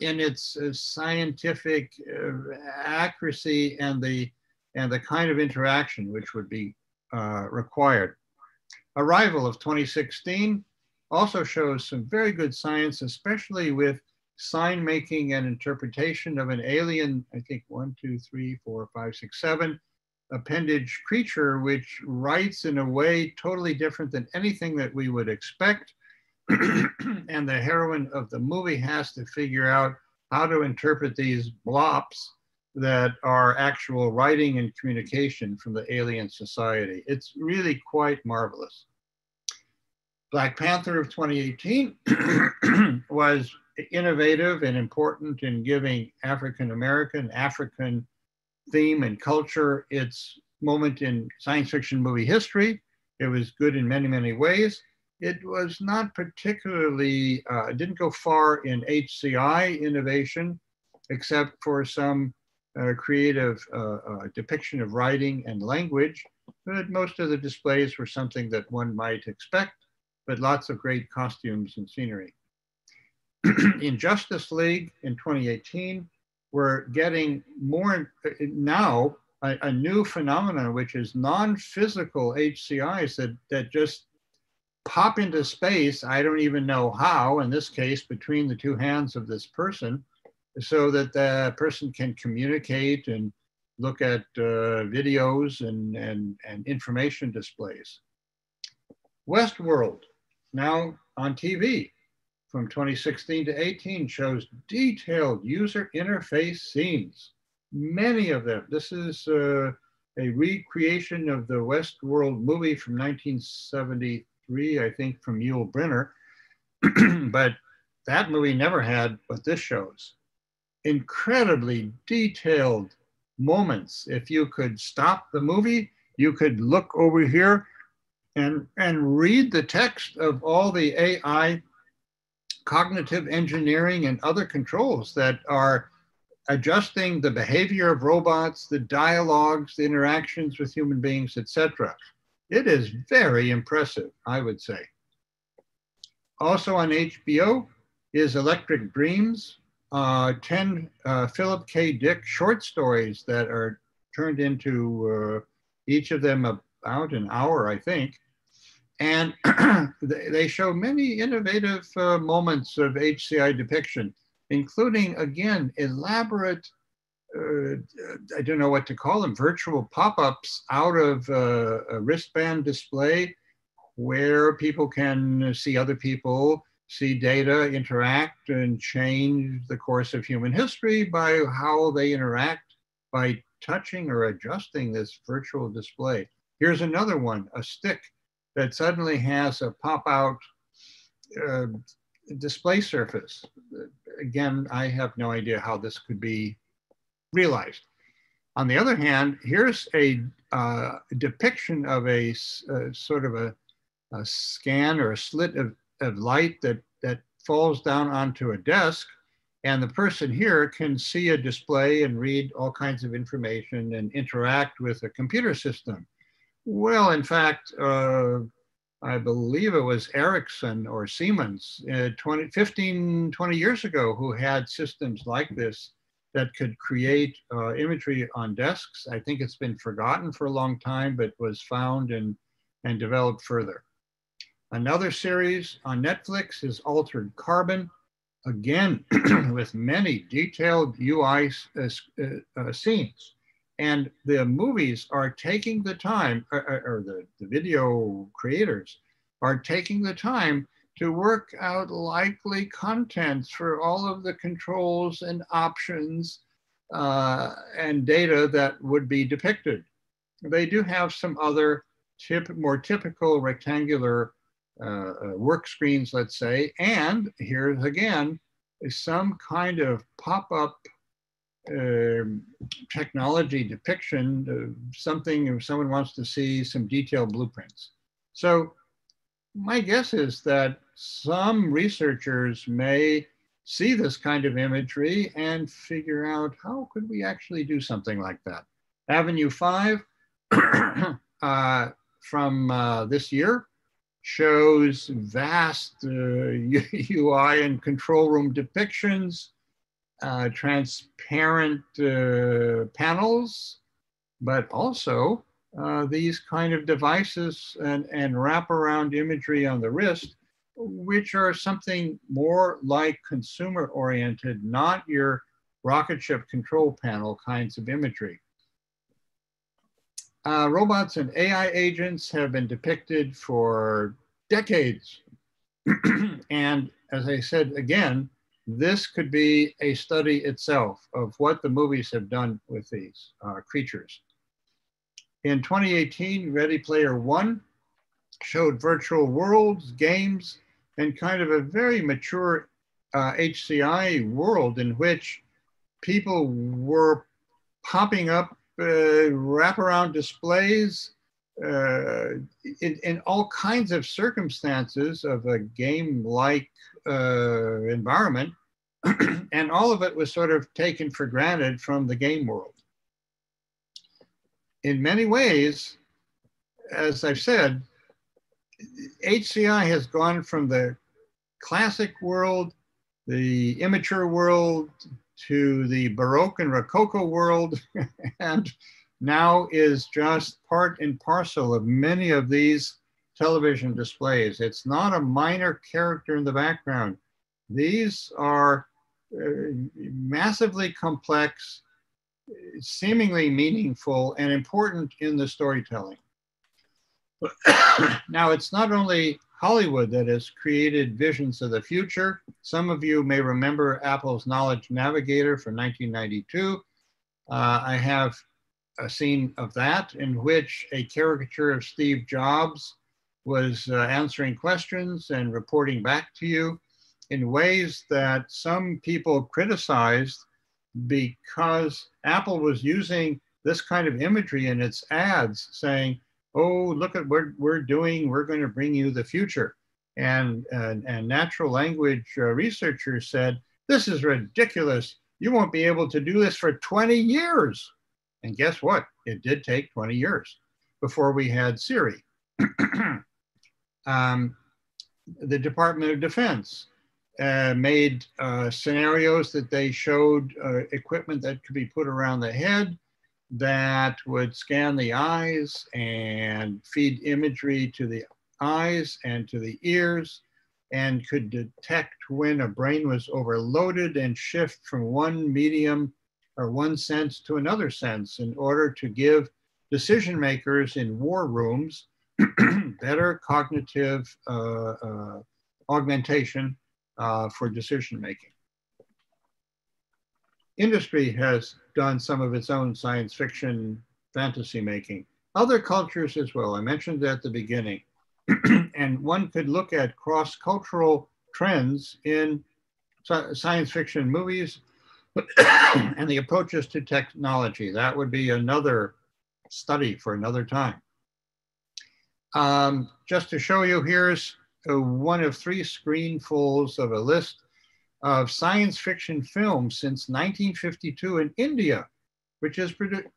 in its uh, scientific uh, accuracy and the and the kind of interaction which would be uh, required. Arrival of 2016 also shows some very good science, especially with sign making and interpretation of an alien, I think one, two, three, four, five, six, seven, appendage creature, which writes in a way totally different than anything that we would expect. and the heroine of the movie has to figure out how to interpret these blops that are actual writing and communication from the alien society. It's really quite marvelous. Black Panther of 2018 was innovative and important in giving African American, African theme and culture its moment in science fiction movie history. It was good in many, many ways. It was not particularly, uh, didn't go far in HCI innovation, except for some uh, creative uh, uh, depiction of writing and language, but most of the displays were something that one might expect, but lots of great costumes and scenery. in Justice League in 2018, we're getting more now a, a new phenomenon, which is non-physical HCIs that, that just pop into space. I don't even know how, in this case, between the two hands of this person, so that the person can communicate and look at uh, videos and, and, and information displays. Westworld, now on TV from 2016 to 18, shows detailed user interface scenes, many of them. This is uh, a recreation of the Westworld movie from 1973, I think, from Yul Brynner. but that movie never had what this shows incredibly detailed moments. If you could stop the movie, you could look over here and, and read the text of all the AI cognitive engineering and other controls that are adjusting the behavior of robots, the dialogues, the interactions with human beings, etc. It is very impressive, I would say. Also on HBO is Electric Dreams, uh, 10 uh, Philip K. Dick short stories that are turned into uh, each of them about an hour, I think. And they show many innovative uh, moments of HCI depiction, including, again, elaborate, uh, I don't know what to call them, virtual pop-ups out of uh, a wristband display where people can see other people see data interact and change the course of human history by how they interact by touching or adjusting this virtual display. Here's another one, a stick that suddenly has a pop out uh, display surface. Again, I have no idea how this could be realized. On the other hand, here's a uh, depiction of a uh, sort of a, a, scan or a slit of of light that, that falls down onto a desk. And the person here can see a display and read all kinds of information and interact with a computer system. Well, in fact, uh, I believe it was Ericsson or Siemens uh, 20, 15, 20 years ago who had systems like this that could create uh, imagery on desks. I think it's been forgotten for a long time, but was found and, and developed further. Another series on Netflix is Altered Carbon, again, with many detailed UI uh, uh, uh, scenes. And the movies are taking the time, or, or the, the video creators are taking the time to work out likely contents for all of the controls and options uh, and data that would be depicted. They do have some other tip, more typical rectangular uh, uh work screens, let's say, and here again, is some kind of pop-up uh, technology depiction, uh, something if someone wants to see some detailed blueprints. So my guess is that some researchers may see this kind of imagery and figure out how could we actually do something like that. Avenue 5 uh, from uh, this year shows vast uh, UI and control room depictions, uh, transparent uh, panels, but also uh, these kind of devices and, and wraparound imagery on the wrist, which are something more like consumer oriented, not your rocket ship control panel kinds of imagery. Uh, robots and AI agents have been depicted for decades. and as I said again, this could be a study itself of what the movies have done with these uh, creatures. In 2018, Ready Player One showed virtual worlds, games, and kind of a very mature uh, HCI world in which people were popping up wraparound displays uh, in, in, all kinds of circumstances of a game-like uh, environment, and all of it was sort of taken for granted from the game world. In many ways, as I've said, HCI has gone from the classic world, the immature world, to the Baroque and Rococo world, and now is just part and parcel of many of these television displays. It's not a minor character in the background. These are uh, massively complex, seemingly meaningful, and important in the storytelling. now, it's not only Hollywood that has created visions of the future. Some of you may remember Apple's Knowledge Navigator from 1992. Uh, I have a scene of that in which a caricature of Steve Jobs was uh, answering questions and reporting back to you in ways that some people criticized because Apple was using this kind of imagery in its ads saying, oh, look at what we're doing. We're going to bring you the future. And, and, and natural language uh, researchers said, this is ridiculous. You won't be able to do this for 20 years. And guess what? It did take 20 years before we had Siri. um, the Department of Defense uh, made uh, scenarios that they showed uh, equipment that could be put around the head that would scan the eyes and feed imagery to the eyes and to the ears and could detect when a brain was overloaded and shift from one medium or one sense to another sense in order to give decision makers in war rooms better cognitive uh, uh, augmentation uh, for decision making industry has done some of its own science fiction fantasy making. Other cultures as well. I mentioned at the beginning. and one could look at cross cultural trends in science fiction movies and the approaches to technology. That would be another study for another time. Um, just to show you, here's uh, one of three screenfuls of a list of science fiction films since 1952 in India, which is,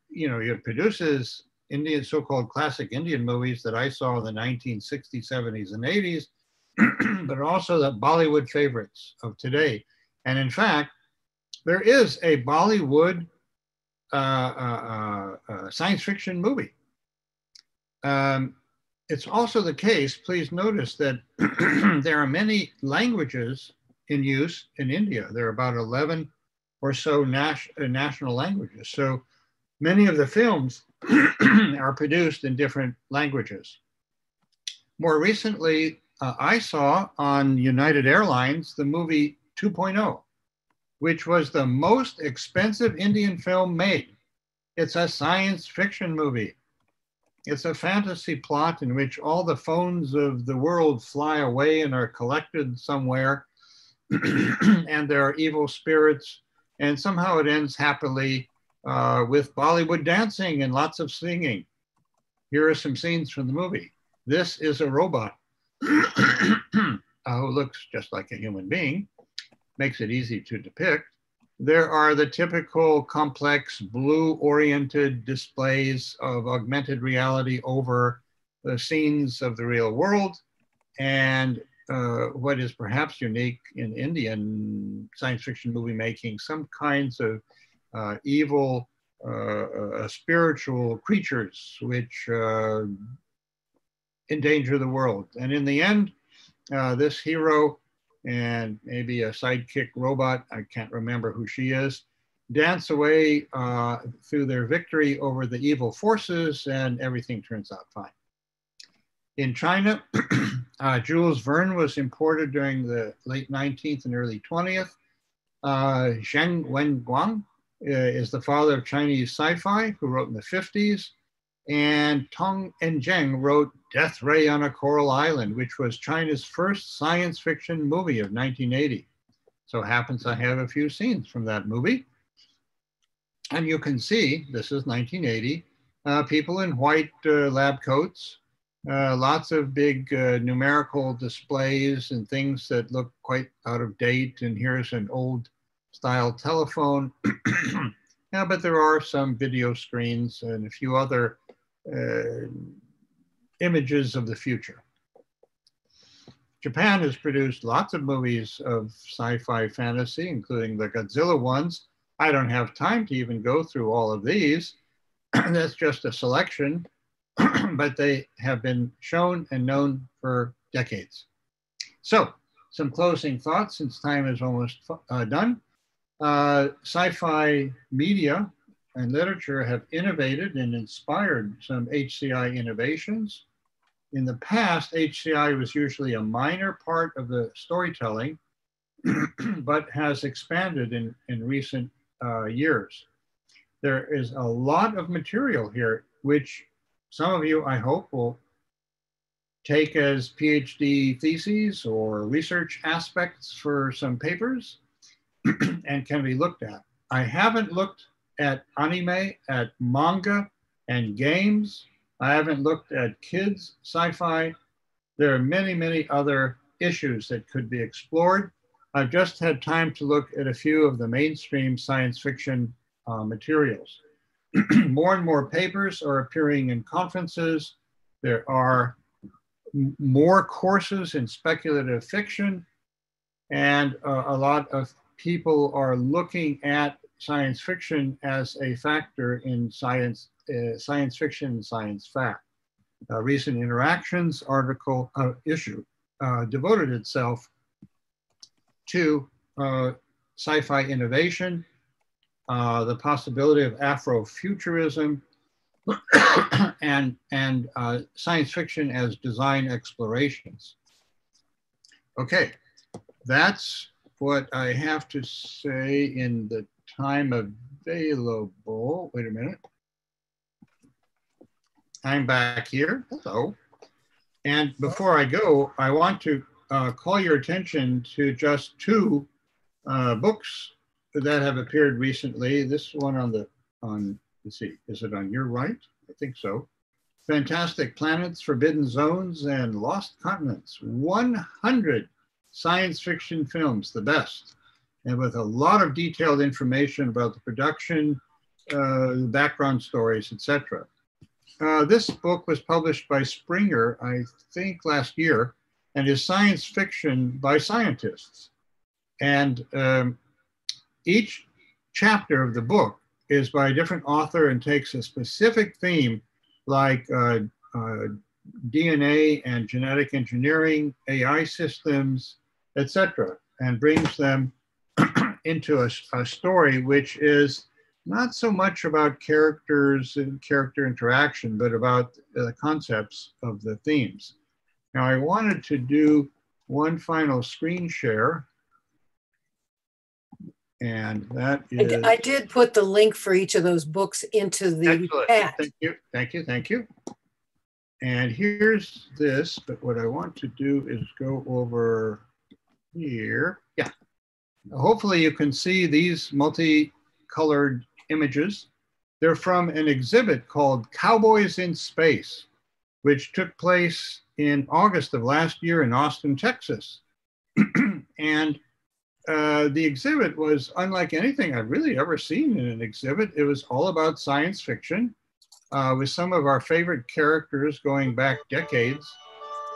you know, it produces Indian, so-called classic Indian movies that I saw in the 1960s, 70s, and 80s, but also the Bollywood favorites of today. And in fact, there is a Bollywood uh, uh, uh, uh science fiction movie. Um, it's also the case, please notice that there are many languages in use in India. There are about 11 or so nas uh, national languages. So many of the films are produced in different languages. More recently, uh, I saw on United Airlines the movie 2.0, which was the most expensive Indian film made. It's a science fiction movie. It's a fantasy plot in which all the phones of the world fly away and are collected somewhere, and there are evil spirits, and somehow it ends happily uh, with Bollywood dancing and lots of singing. Here are some scenes from the movie. This is a robot who looks just like a human being, makes it easy to depict. There are the typical complex blue oriented displays of augmented reality over the scenes of the real world. And uh, what is perhaps unique in Indian science fiction movie making, some kinds of uh, evil uh, uh spiritual creatures which uh, endanger the world. And in the end, this hero and maybe a sidekick robot, I can't remember who she is, dance away through their victory over the evil forces and everything turns out fine. In China, uh, Jules Verne was imported during the late 19th and early 20th. Uh, Zheng Wenguang uh, is the father of Chinese sci-fi who wrote in the 50s. And Tong Enzheng wrote Death Ray on a Coral Island, which was China's first science fiction movie of 1980. So happens I have a few scenes from that movie. And you can see, this is 1980, uh, people in white uh, lab coats, uh, lots of big uh, numerical displays and things that look quite out of date. And here's an old style telephone. yeah, but there are some video screens and a few other uh, images of the future. Japan has produced lots of movies of sci-fi fantasy, including the Godzilla ones. I don't have time to even go through all of these. That's just a selection, but they have been shown and known for decades. So some closing thoughts since time is almost uh, done. Uh, sci-fi media and literature have innovated and inspired some HCI innovations. In the past, HCI was usually a minor part of the storytelling, but has expanded in, in recent uh, years. There is a lot of material here, which some of you, I hope, will take as PhD theses or research aspects for some papers and can be looked at. I haven't looked at anime, at manga and games. I haven't looked at kids sci-fi. There are many, many other issues that could be explored. I've just had time to look at a few of the mainstream science fiction uh, materials. more and more papers are appearing in conferences. There are more courses in speculative fiction, and uh, a lot of people are looking at science fiction as a factor in science, uh, science fiction and science fact. Uh, recent interactions article uh, issue uh, devoted itself to uh, sci-fi innovation, uh, the possibility of Afrofuturism, and, and science fiction as design explorations. Okay, that's what I have to say in the time available. Wait a minute. I'm back here. Hello. And before I go, I want to uh, call your attention to just two uh, books that have appeared recently. This one on the, on, let's see, is it on your right? I think so. Fantastic Planets, Forbidden Zones, and Lost Continents. 100 science fiction films, the best and with a lot of detailed information about the production, uh, background stories, etc. uh, this book was published by Springer, I think, last year, and is science fiction by scientists. And um, each chapter of the book is by a different author and takes a specific theme like uh, uh, DNA and genetic engineering, AI systems, etc., and brings them into a, a, story which is not so much about characters and character interaction, but about the concepts of the themes. Now, I wanted to do one final screen share. And that is. I did put the link for each of those books into the Excellent. chat. Thank you. Thank you. Thank you. And here's this, but what I want to do is go over here. Yeah. Hopefully you can see these multicolored images. They're from an exhibit called Cowboys in Space, which took place in August of last year in Austin, Texas. and uh, the exhibit was unlike anything I've really ever seen in an exhibit. It was all about science fiction uh, with some of our favorite characters going back decades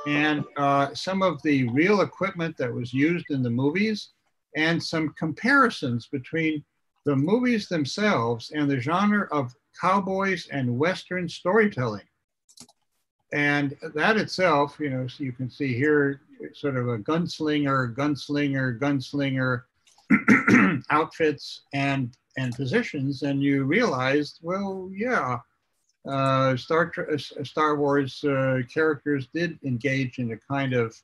and uh, some of the real equipment that was used in the movies and some comparisons between the movies themselves and the genre of cowboys and Western storytelling. And that itself, you know, so you can see here sort of a gunslinger, gunslinger, gunslinger outfits and and positions, and you realized, well, yeah, uh, Star uh, Star Wars uh, characters did engage in a kind of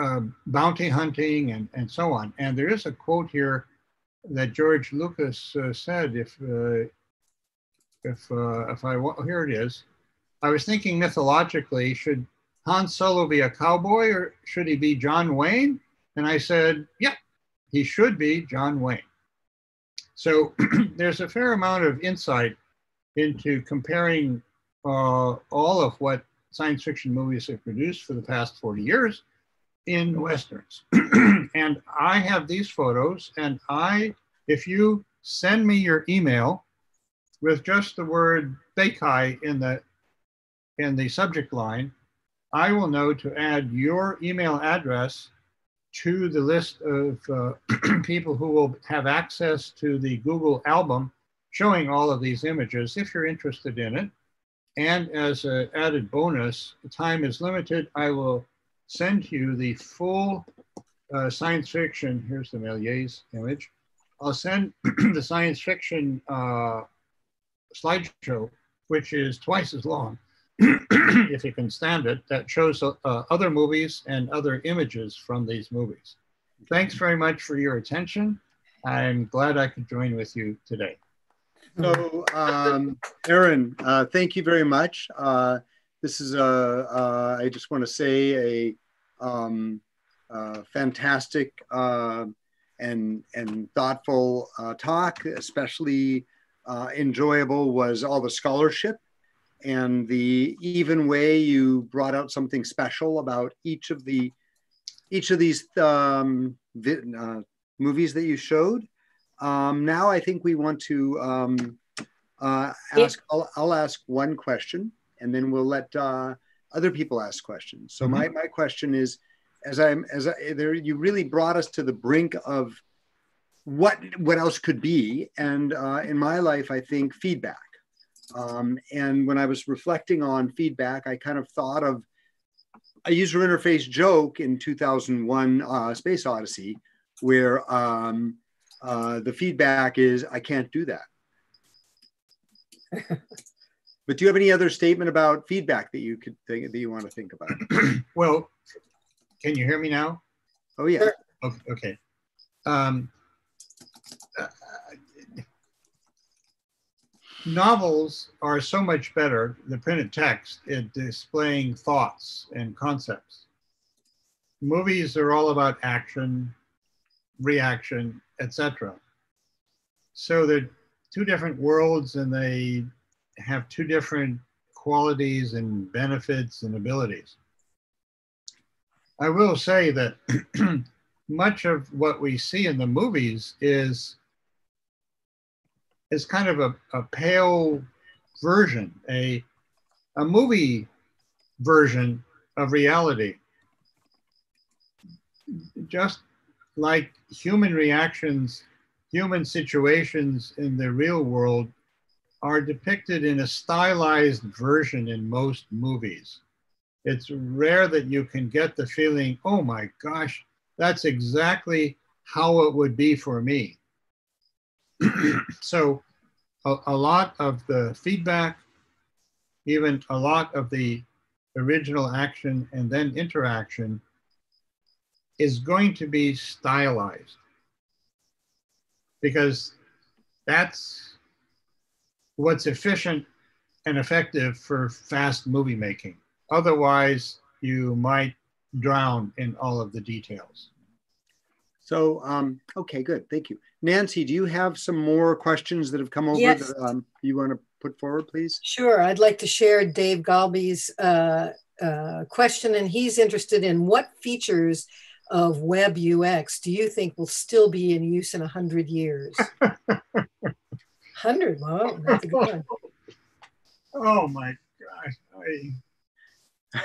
uh, bounty hunting and, and so on. And there is a quote here that George Lucas uh, said, if uh, if if I here it is, I was thinking mythologically, should Han Solo be a cowboy or should he be John Wayne? And I said, yeah, he should be John Wayne. So there's a fair amount of insight into comparing uh, all of what science fiction movies have produced for the past 40 years in Westerns. and I have these photos and I, if you send me your email with just the word BayCHI in the, in the subject line, I will know to add your email address to the list of uh, people who will have access to the Google album showing all of these images if you're interested in it. And as an added bonus, the time is limited. I will send you the full uh, science fiction. Here's the Méliès image. I'll send the science fiction uh, slideshow, which is twice as long if you can stand it, that shows uh, other movies and other images from these movies. Thanks very much for your attention. I'm glad I could join with you today. So, um, Aaron, uh, thank you very much. Uh, this is, a, uh, I just want to say, a um, uh, fantastic uh, and, and thoughtful talk, especially enjoyable was all the scholarship and the even way you brought out something special about each of the each of these um, uh, movies that you showed. Um, now I think we want to um, uh, ask. I'll, I'll, ask one question, and then we'll let uh, other people ask questions. So mm-hmm. my my question is, as I'm as I, there, you really brought us to the brink of what what else could be, and uh, in my life, I think feedback um, and when I was reflecting on feedback, I kind of thought of a user interface joke in 2001 uh, Space Odyssey, where um, uh, the feedback is, I can't do that. but do you have any other statement about feedback that you could think that you want to think about? well, can you hear me now? Oh yeah. Okay. okay. Um, novels are so much better, the printed text, at displaying thoughts and concepts. Movies are all about action, reaction, etc. So they're two different worlds and they have two different qualities and benefits and abilities. I will say that much of what we see in the movies is is kind of a, a pale version, a, a movie version of reality. Just like human reactions, human situations in the real world are depicted in a stylized version in most movies. It's rare that you can get the feeling, oh my gosh, that's exactly how it would be for me. so, a, a lot of the feedback, even a lot of the original action and then interaction is going to be stylized because that's what's efficient and effective for fast movie making. Otherwise, you might drown in all of the details. So, um, okay, good. Thank you. Nancy, do you have some more questions that have come over Yes. that um, you want to put forward, please? Sure. I'd like to share Dave Galby's uh, uh, question, and he's interested in what features of web UX do you think will still be in use in 100 years? 100, well, that's a good one. Oh my gosh. I,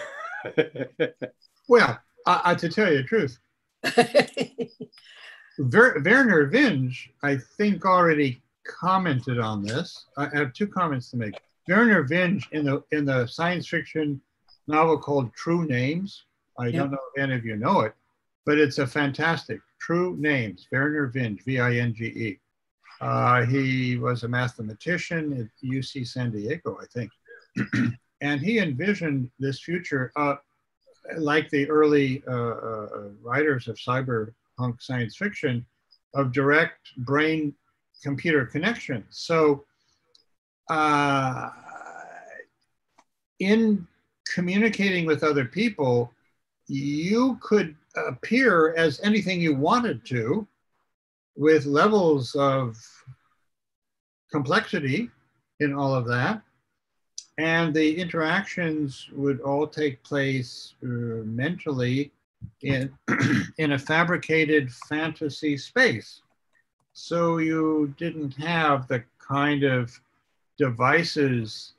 well, I, I, to tell you the truth, Ver, Vernor Vinge, I think, already commented on this. I have two comments to make. Vernor Vinge, in the in the science fiction novel called True Names, I don't know if any of you know it, but it's a fantastic True Names. Vernor Vinge, V-I-N-G-E. Uh, he was a mathematician at UC San Diego, I think, and he envisioned this future, uh, like the early uh, uh, writers of cyberpunk science fiction, of direct brain computer connection. So, uh, in communicating with other people, you could appear as anything you wanted to with levels of complexity in all of that. And the interactions would all take place uh, mentally in, in a fabricated fantasy space. So you didn't have the kind of devices,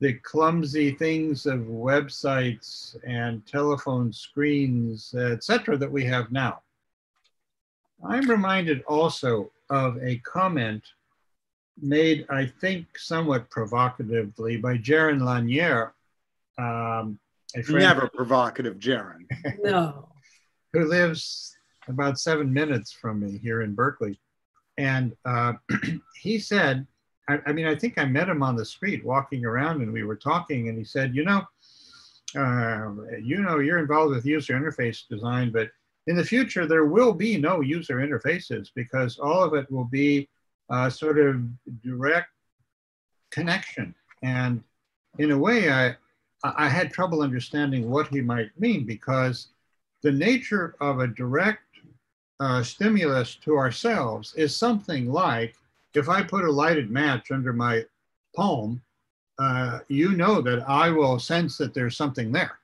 the clumsy things of websites and telephone screens, etc., that we have now. I'm reminded also of a comment made, I think, somewhat provocatively by Jaron Lanier, um, a friend Never provocative, Jaron. No. who lives about seven minutes from me here in Berkeley. And uh, he said, I, I mean, I think I met him on the street walking around and we were talking, and he said, You know, uh, you know, you're involved with user interface design, but in the future, there will be no user interfaces because all of it will be uh, sort of direct connection. And in a way, I, I had trouble understanding what he might mean because the nature of a direct uh, stimulus to ourselves is something like if I put a lighted match under my palm, uh, you know that I will sense that there's something there.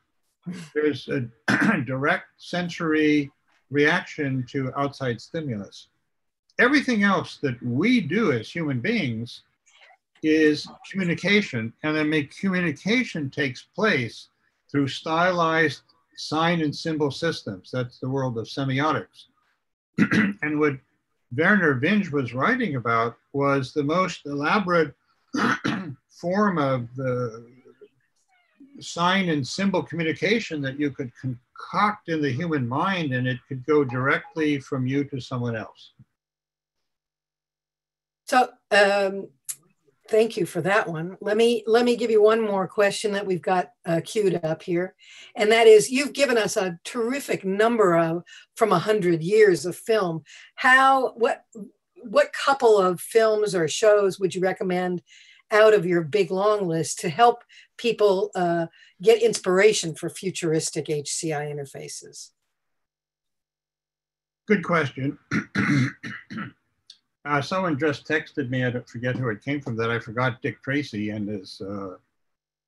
There's a direct sensory reaction to outside stimulus. Everything else that we do as human beings is communication, and then make communication takes place through stylized sign and symbol systems. That's the world of semiotics. and what Vernor Vinge was writing about was the most elaborate form of the sign and symbol communication that you could concoct in the human mind and it could go directly from you to someone else. So um, thank you for that one. Let me let me give you one more question that we've got uh, queued up here, and that is you've given us a terrific number of from a hundred years of film. How what what couple of films or shows would you recommend out of your big long list to help people uh, get inspiration for futuristic HCI interfaces? Good question. uh, someone just texted me, I don't forget who it came from, that I forgot Dick Tracy and his uh,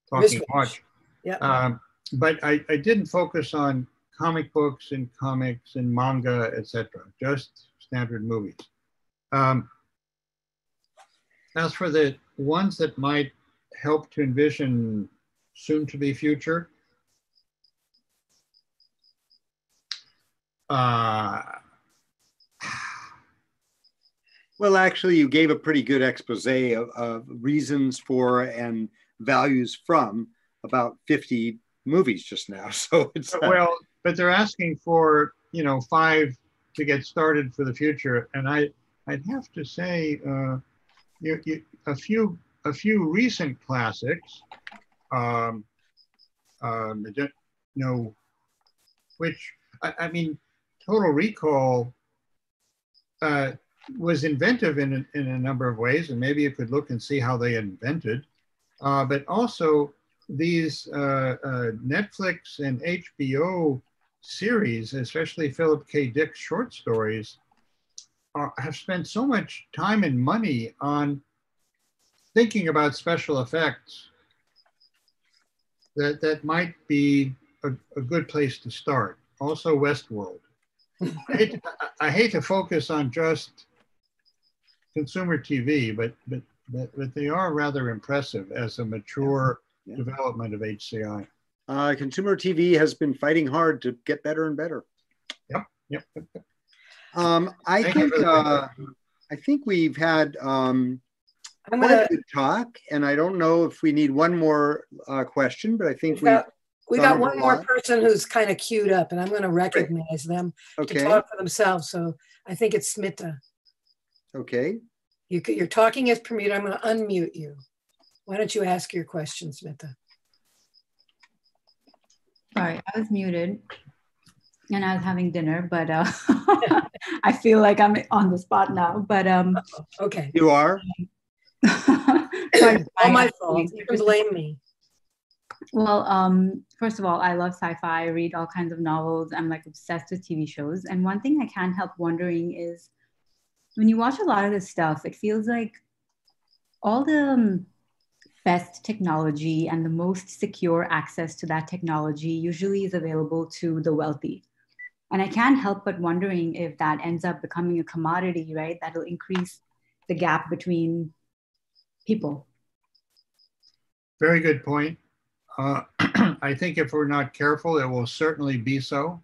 Talking. Watch. Yeah. Um, but I, I didn't focus on comic books and comics and manga, etc. Just standard movies. Um, as for the ones that might help to envision soon to be future. Uh, Well, actually, you gave a pretty good expose of, of reasons for and values from about 50 movies just now. So it's uh, well, but they're asking for you know five to get started for the future, and I I'd have to say uh, you, you, a few a few recent classics. Um, um, I don't know which I, I mean, Total Recall. Uh, was inventive in, in a number of ways, and maybe you could look and see how they invented. Uh, but also, these uh, uh, Netflix and HBO series, especially Philip K. Dick's short stories, are, have spent so much time and money on thinking about special effects that that might be a, a good place to start. Also, Westworld. I, hate I hate to focus on just consumer TV, but, but, but, but they are rather impressive as a mature Yeah. development of HCI. uh, consumer TV has been fighting hard to get better and better. Yep. Um, I Thank think uh, I think we've had um, I'm quite gonna, a good talk, and I don't know if we need one more uh, question, but I think we've we got, we gone got over one more person who's kind of queued up and I'm gonna recognize them to talk for themselves. So I think it's Smita. Okay. you you're talking as permitted. I'm gonna unmute you. Why don't you ask your question, Smita? Sorry, I was muted and I was having dinner, but uh, I feel like I'm on the spot now. But um, Okay, You are. sorry, all my fault. You can blame me. Well, um, first of all, I love sci-fi. I read all kinds of novels. I'm like obsessed with TV shows. And one thing I can't help wondering is when you watch a lot of this stuff, it feels like all the um, best technology and the most secure access to that technology usually is available to the wealthy. And I can't help but wondering if that ends up becoming a commodity, right? That'll increase the gap between people. Very good point. Uh, I think if we're not careful, it will certainly be so.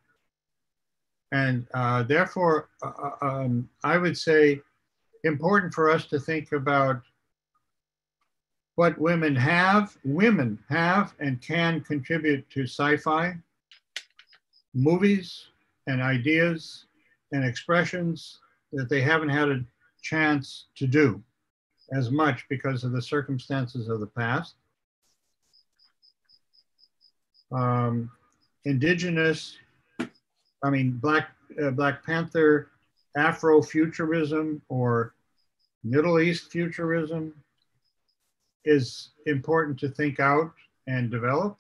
And uh, therefore, uh, uh, um, I would say important for us to think about what women have, women have and can contribute to sci-fi, movies and ideas and expressions that they haven't had a chance to do as much because of the circumstances of the past. Um, indigenous, I mean, Black, uh, Black Panther, Afrofuturism or Middle East futurism is important to think out and develop.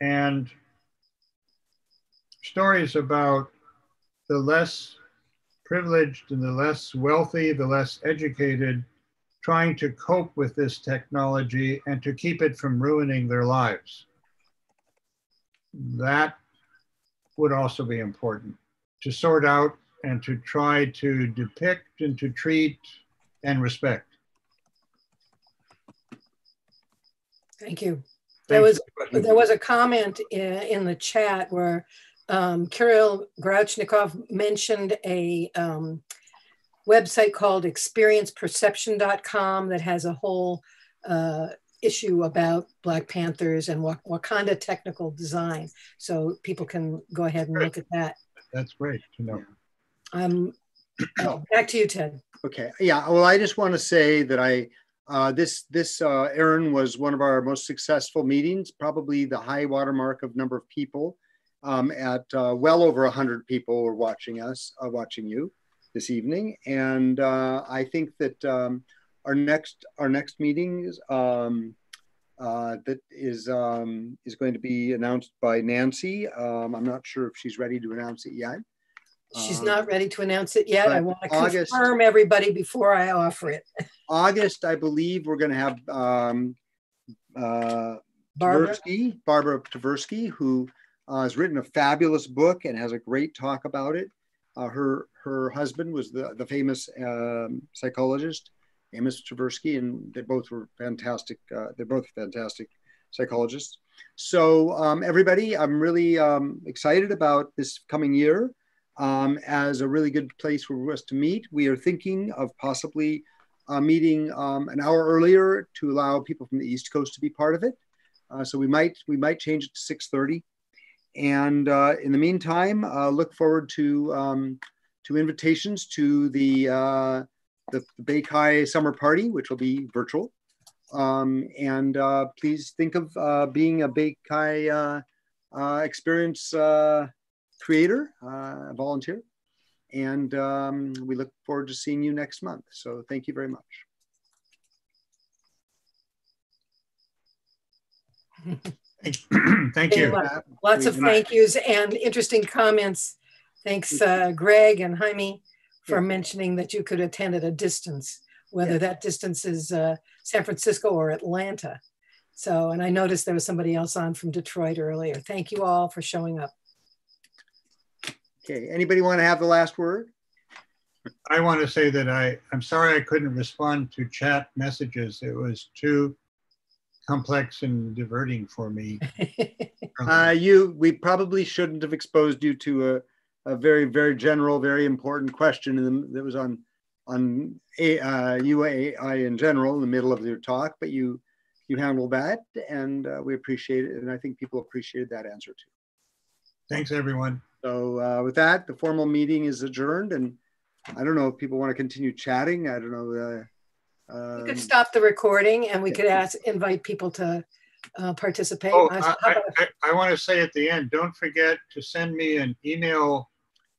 And stories about the less privileged and the less wealthy, the less educated, trying to cope with this technology and to keep it from ruining their lives. That would also be important to sort out and to try to depict and to treat and respect. Thank you. There was, for the question. there was a comment in, in the chat where um, Kirill Grouchnikov mentioned a um, website called experienceperception.com that has a whole uh, issue about Black Panthers and Wak- Wakanda technical design. So people can go ahead and look at that. That's great to know. Um, oh, back to you, Ted. Okay. Yeah. Well, I just want to say that I uh, this this uh, Aaron was one of our most successful meetings, probably the high watermark of number of people. Um, at uh, well over hundred people were watching us, uh, watching you this evening, and uh, I think that um, our next our next meeting is um, uh, that is um, is going to be announced by Nancy. Um, I'm not sure if she's ready to announce it yet. She's Um, not ready to announce it yet. I want to August- confirm everybody before I offer it. August, I believe we're going to have um, uh, Barbara? Tversky, Barbara Tversky, who uh, has written a fabulous book and has a great talk about it. Uh, her her husband was the the famous um, psychologist Amos Tversky, and they both were fantastic. Uh, they're both fantastic psychologists. So um, everybody, I'm really um, excited about this coming year um, as a really good place for us to meet. We are thinking of possibly uh, meeting um, an hour earlier to allow people from the East Coast to be part of it. Uh, so we might we might change it to 6:30. And uh, in the meantime, uh, look forward to um, to invitations to the uh, the, the BayCHI Summer Party, which will be virtual. Um, and uh, please think of uh, being a BayCHI uh, uh, experience uh, creator, uh, volunteer. And um, we look forward to seeing you next month. So thank you very much. Thank you. Lots of thank yous and interesting comments. Thanks, uh, Greg and Jaime, for Yeah. mentioning that you could attend at a distance, whether Yeah. that distance is uh, San Francisco or Atlanta. So, and I noticed there was somebody else on from Detroit earlier. Thank you all for showing up. Okay, anybody want to have the last word? I want to say that I, I'm sorry I couldn't respond to chat messages. It was too complex and diverting for me. Uh, you, we probably shouldn't have exposed you to a, a very, very general, very important question in the, that was on on a, uh, UAI in general in the middle of your talk, but you you handled that, and uh, we appreciate it, and I think people appreciated that answer too. Thanks, everyone. So uh, with that, the formal meeting is adjourned, and I don't know if people want to continue chatting. I don't know. Uh, We um, could stop the recording and we could ask, invite people to uh, participate. Oh, I- I, I, I want to say at the end, don't forget to send me an email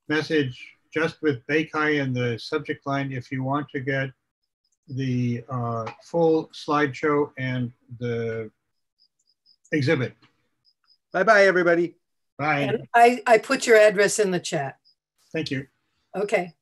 message just with BayCHI in the subject line if you want to get the uh, full slideshow and the exhibit. bye bye, everybody. Bye. And I, I put your address in the chat. Thank you. Okay.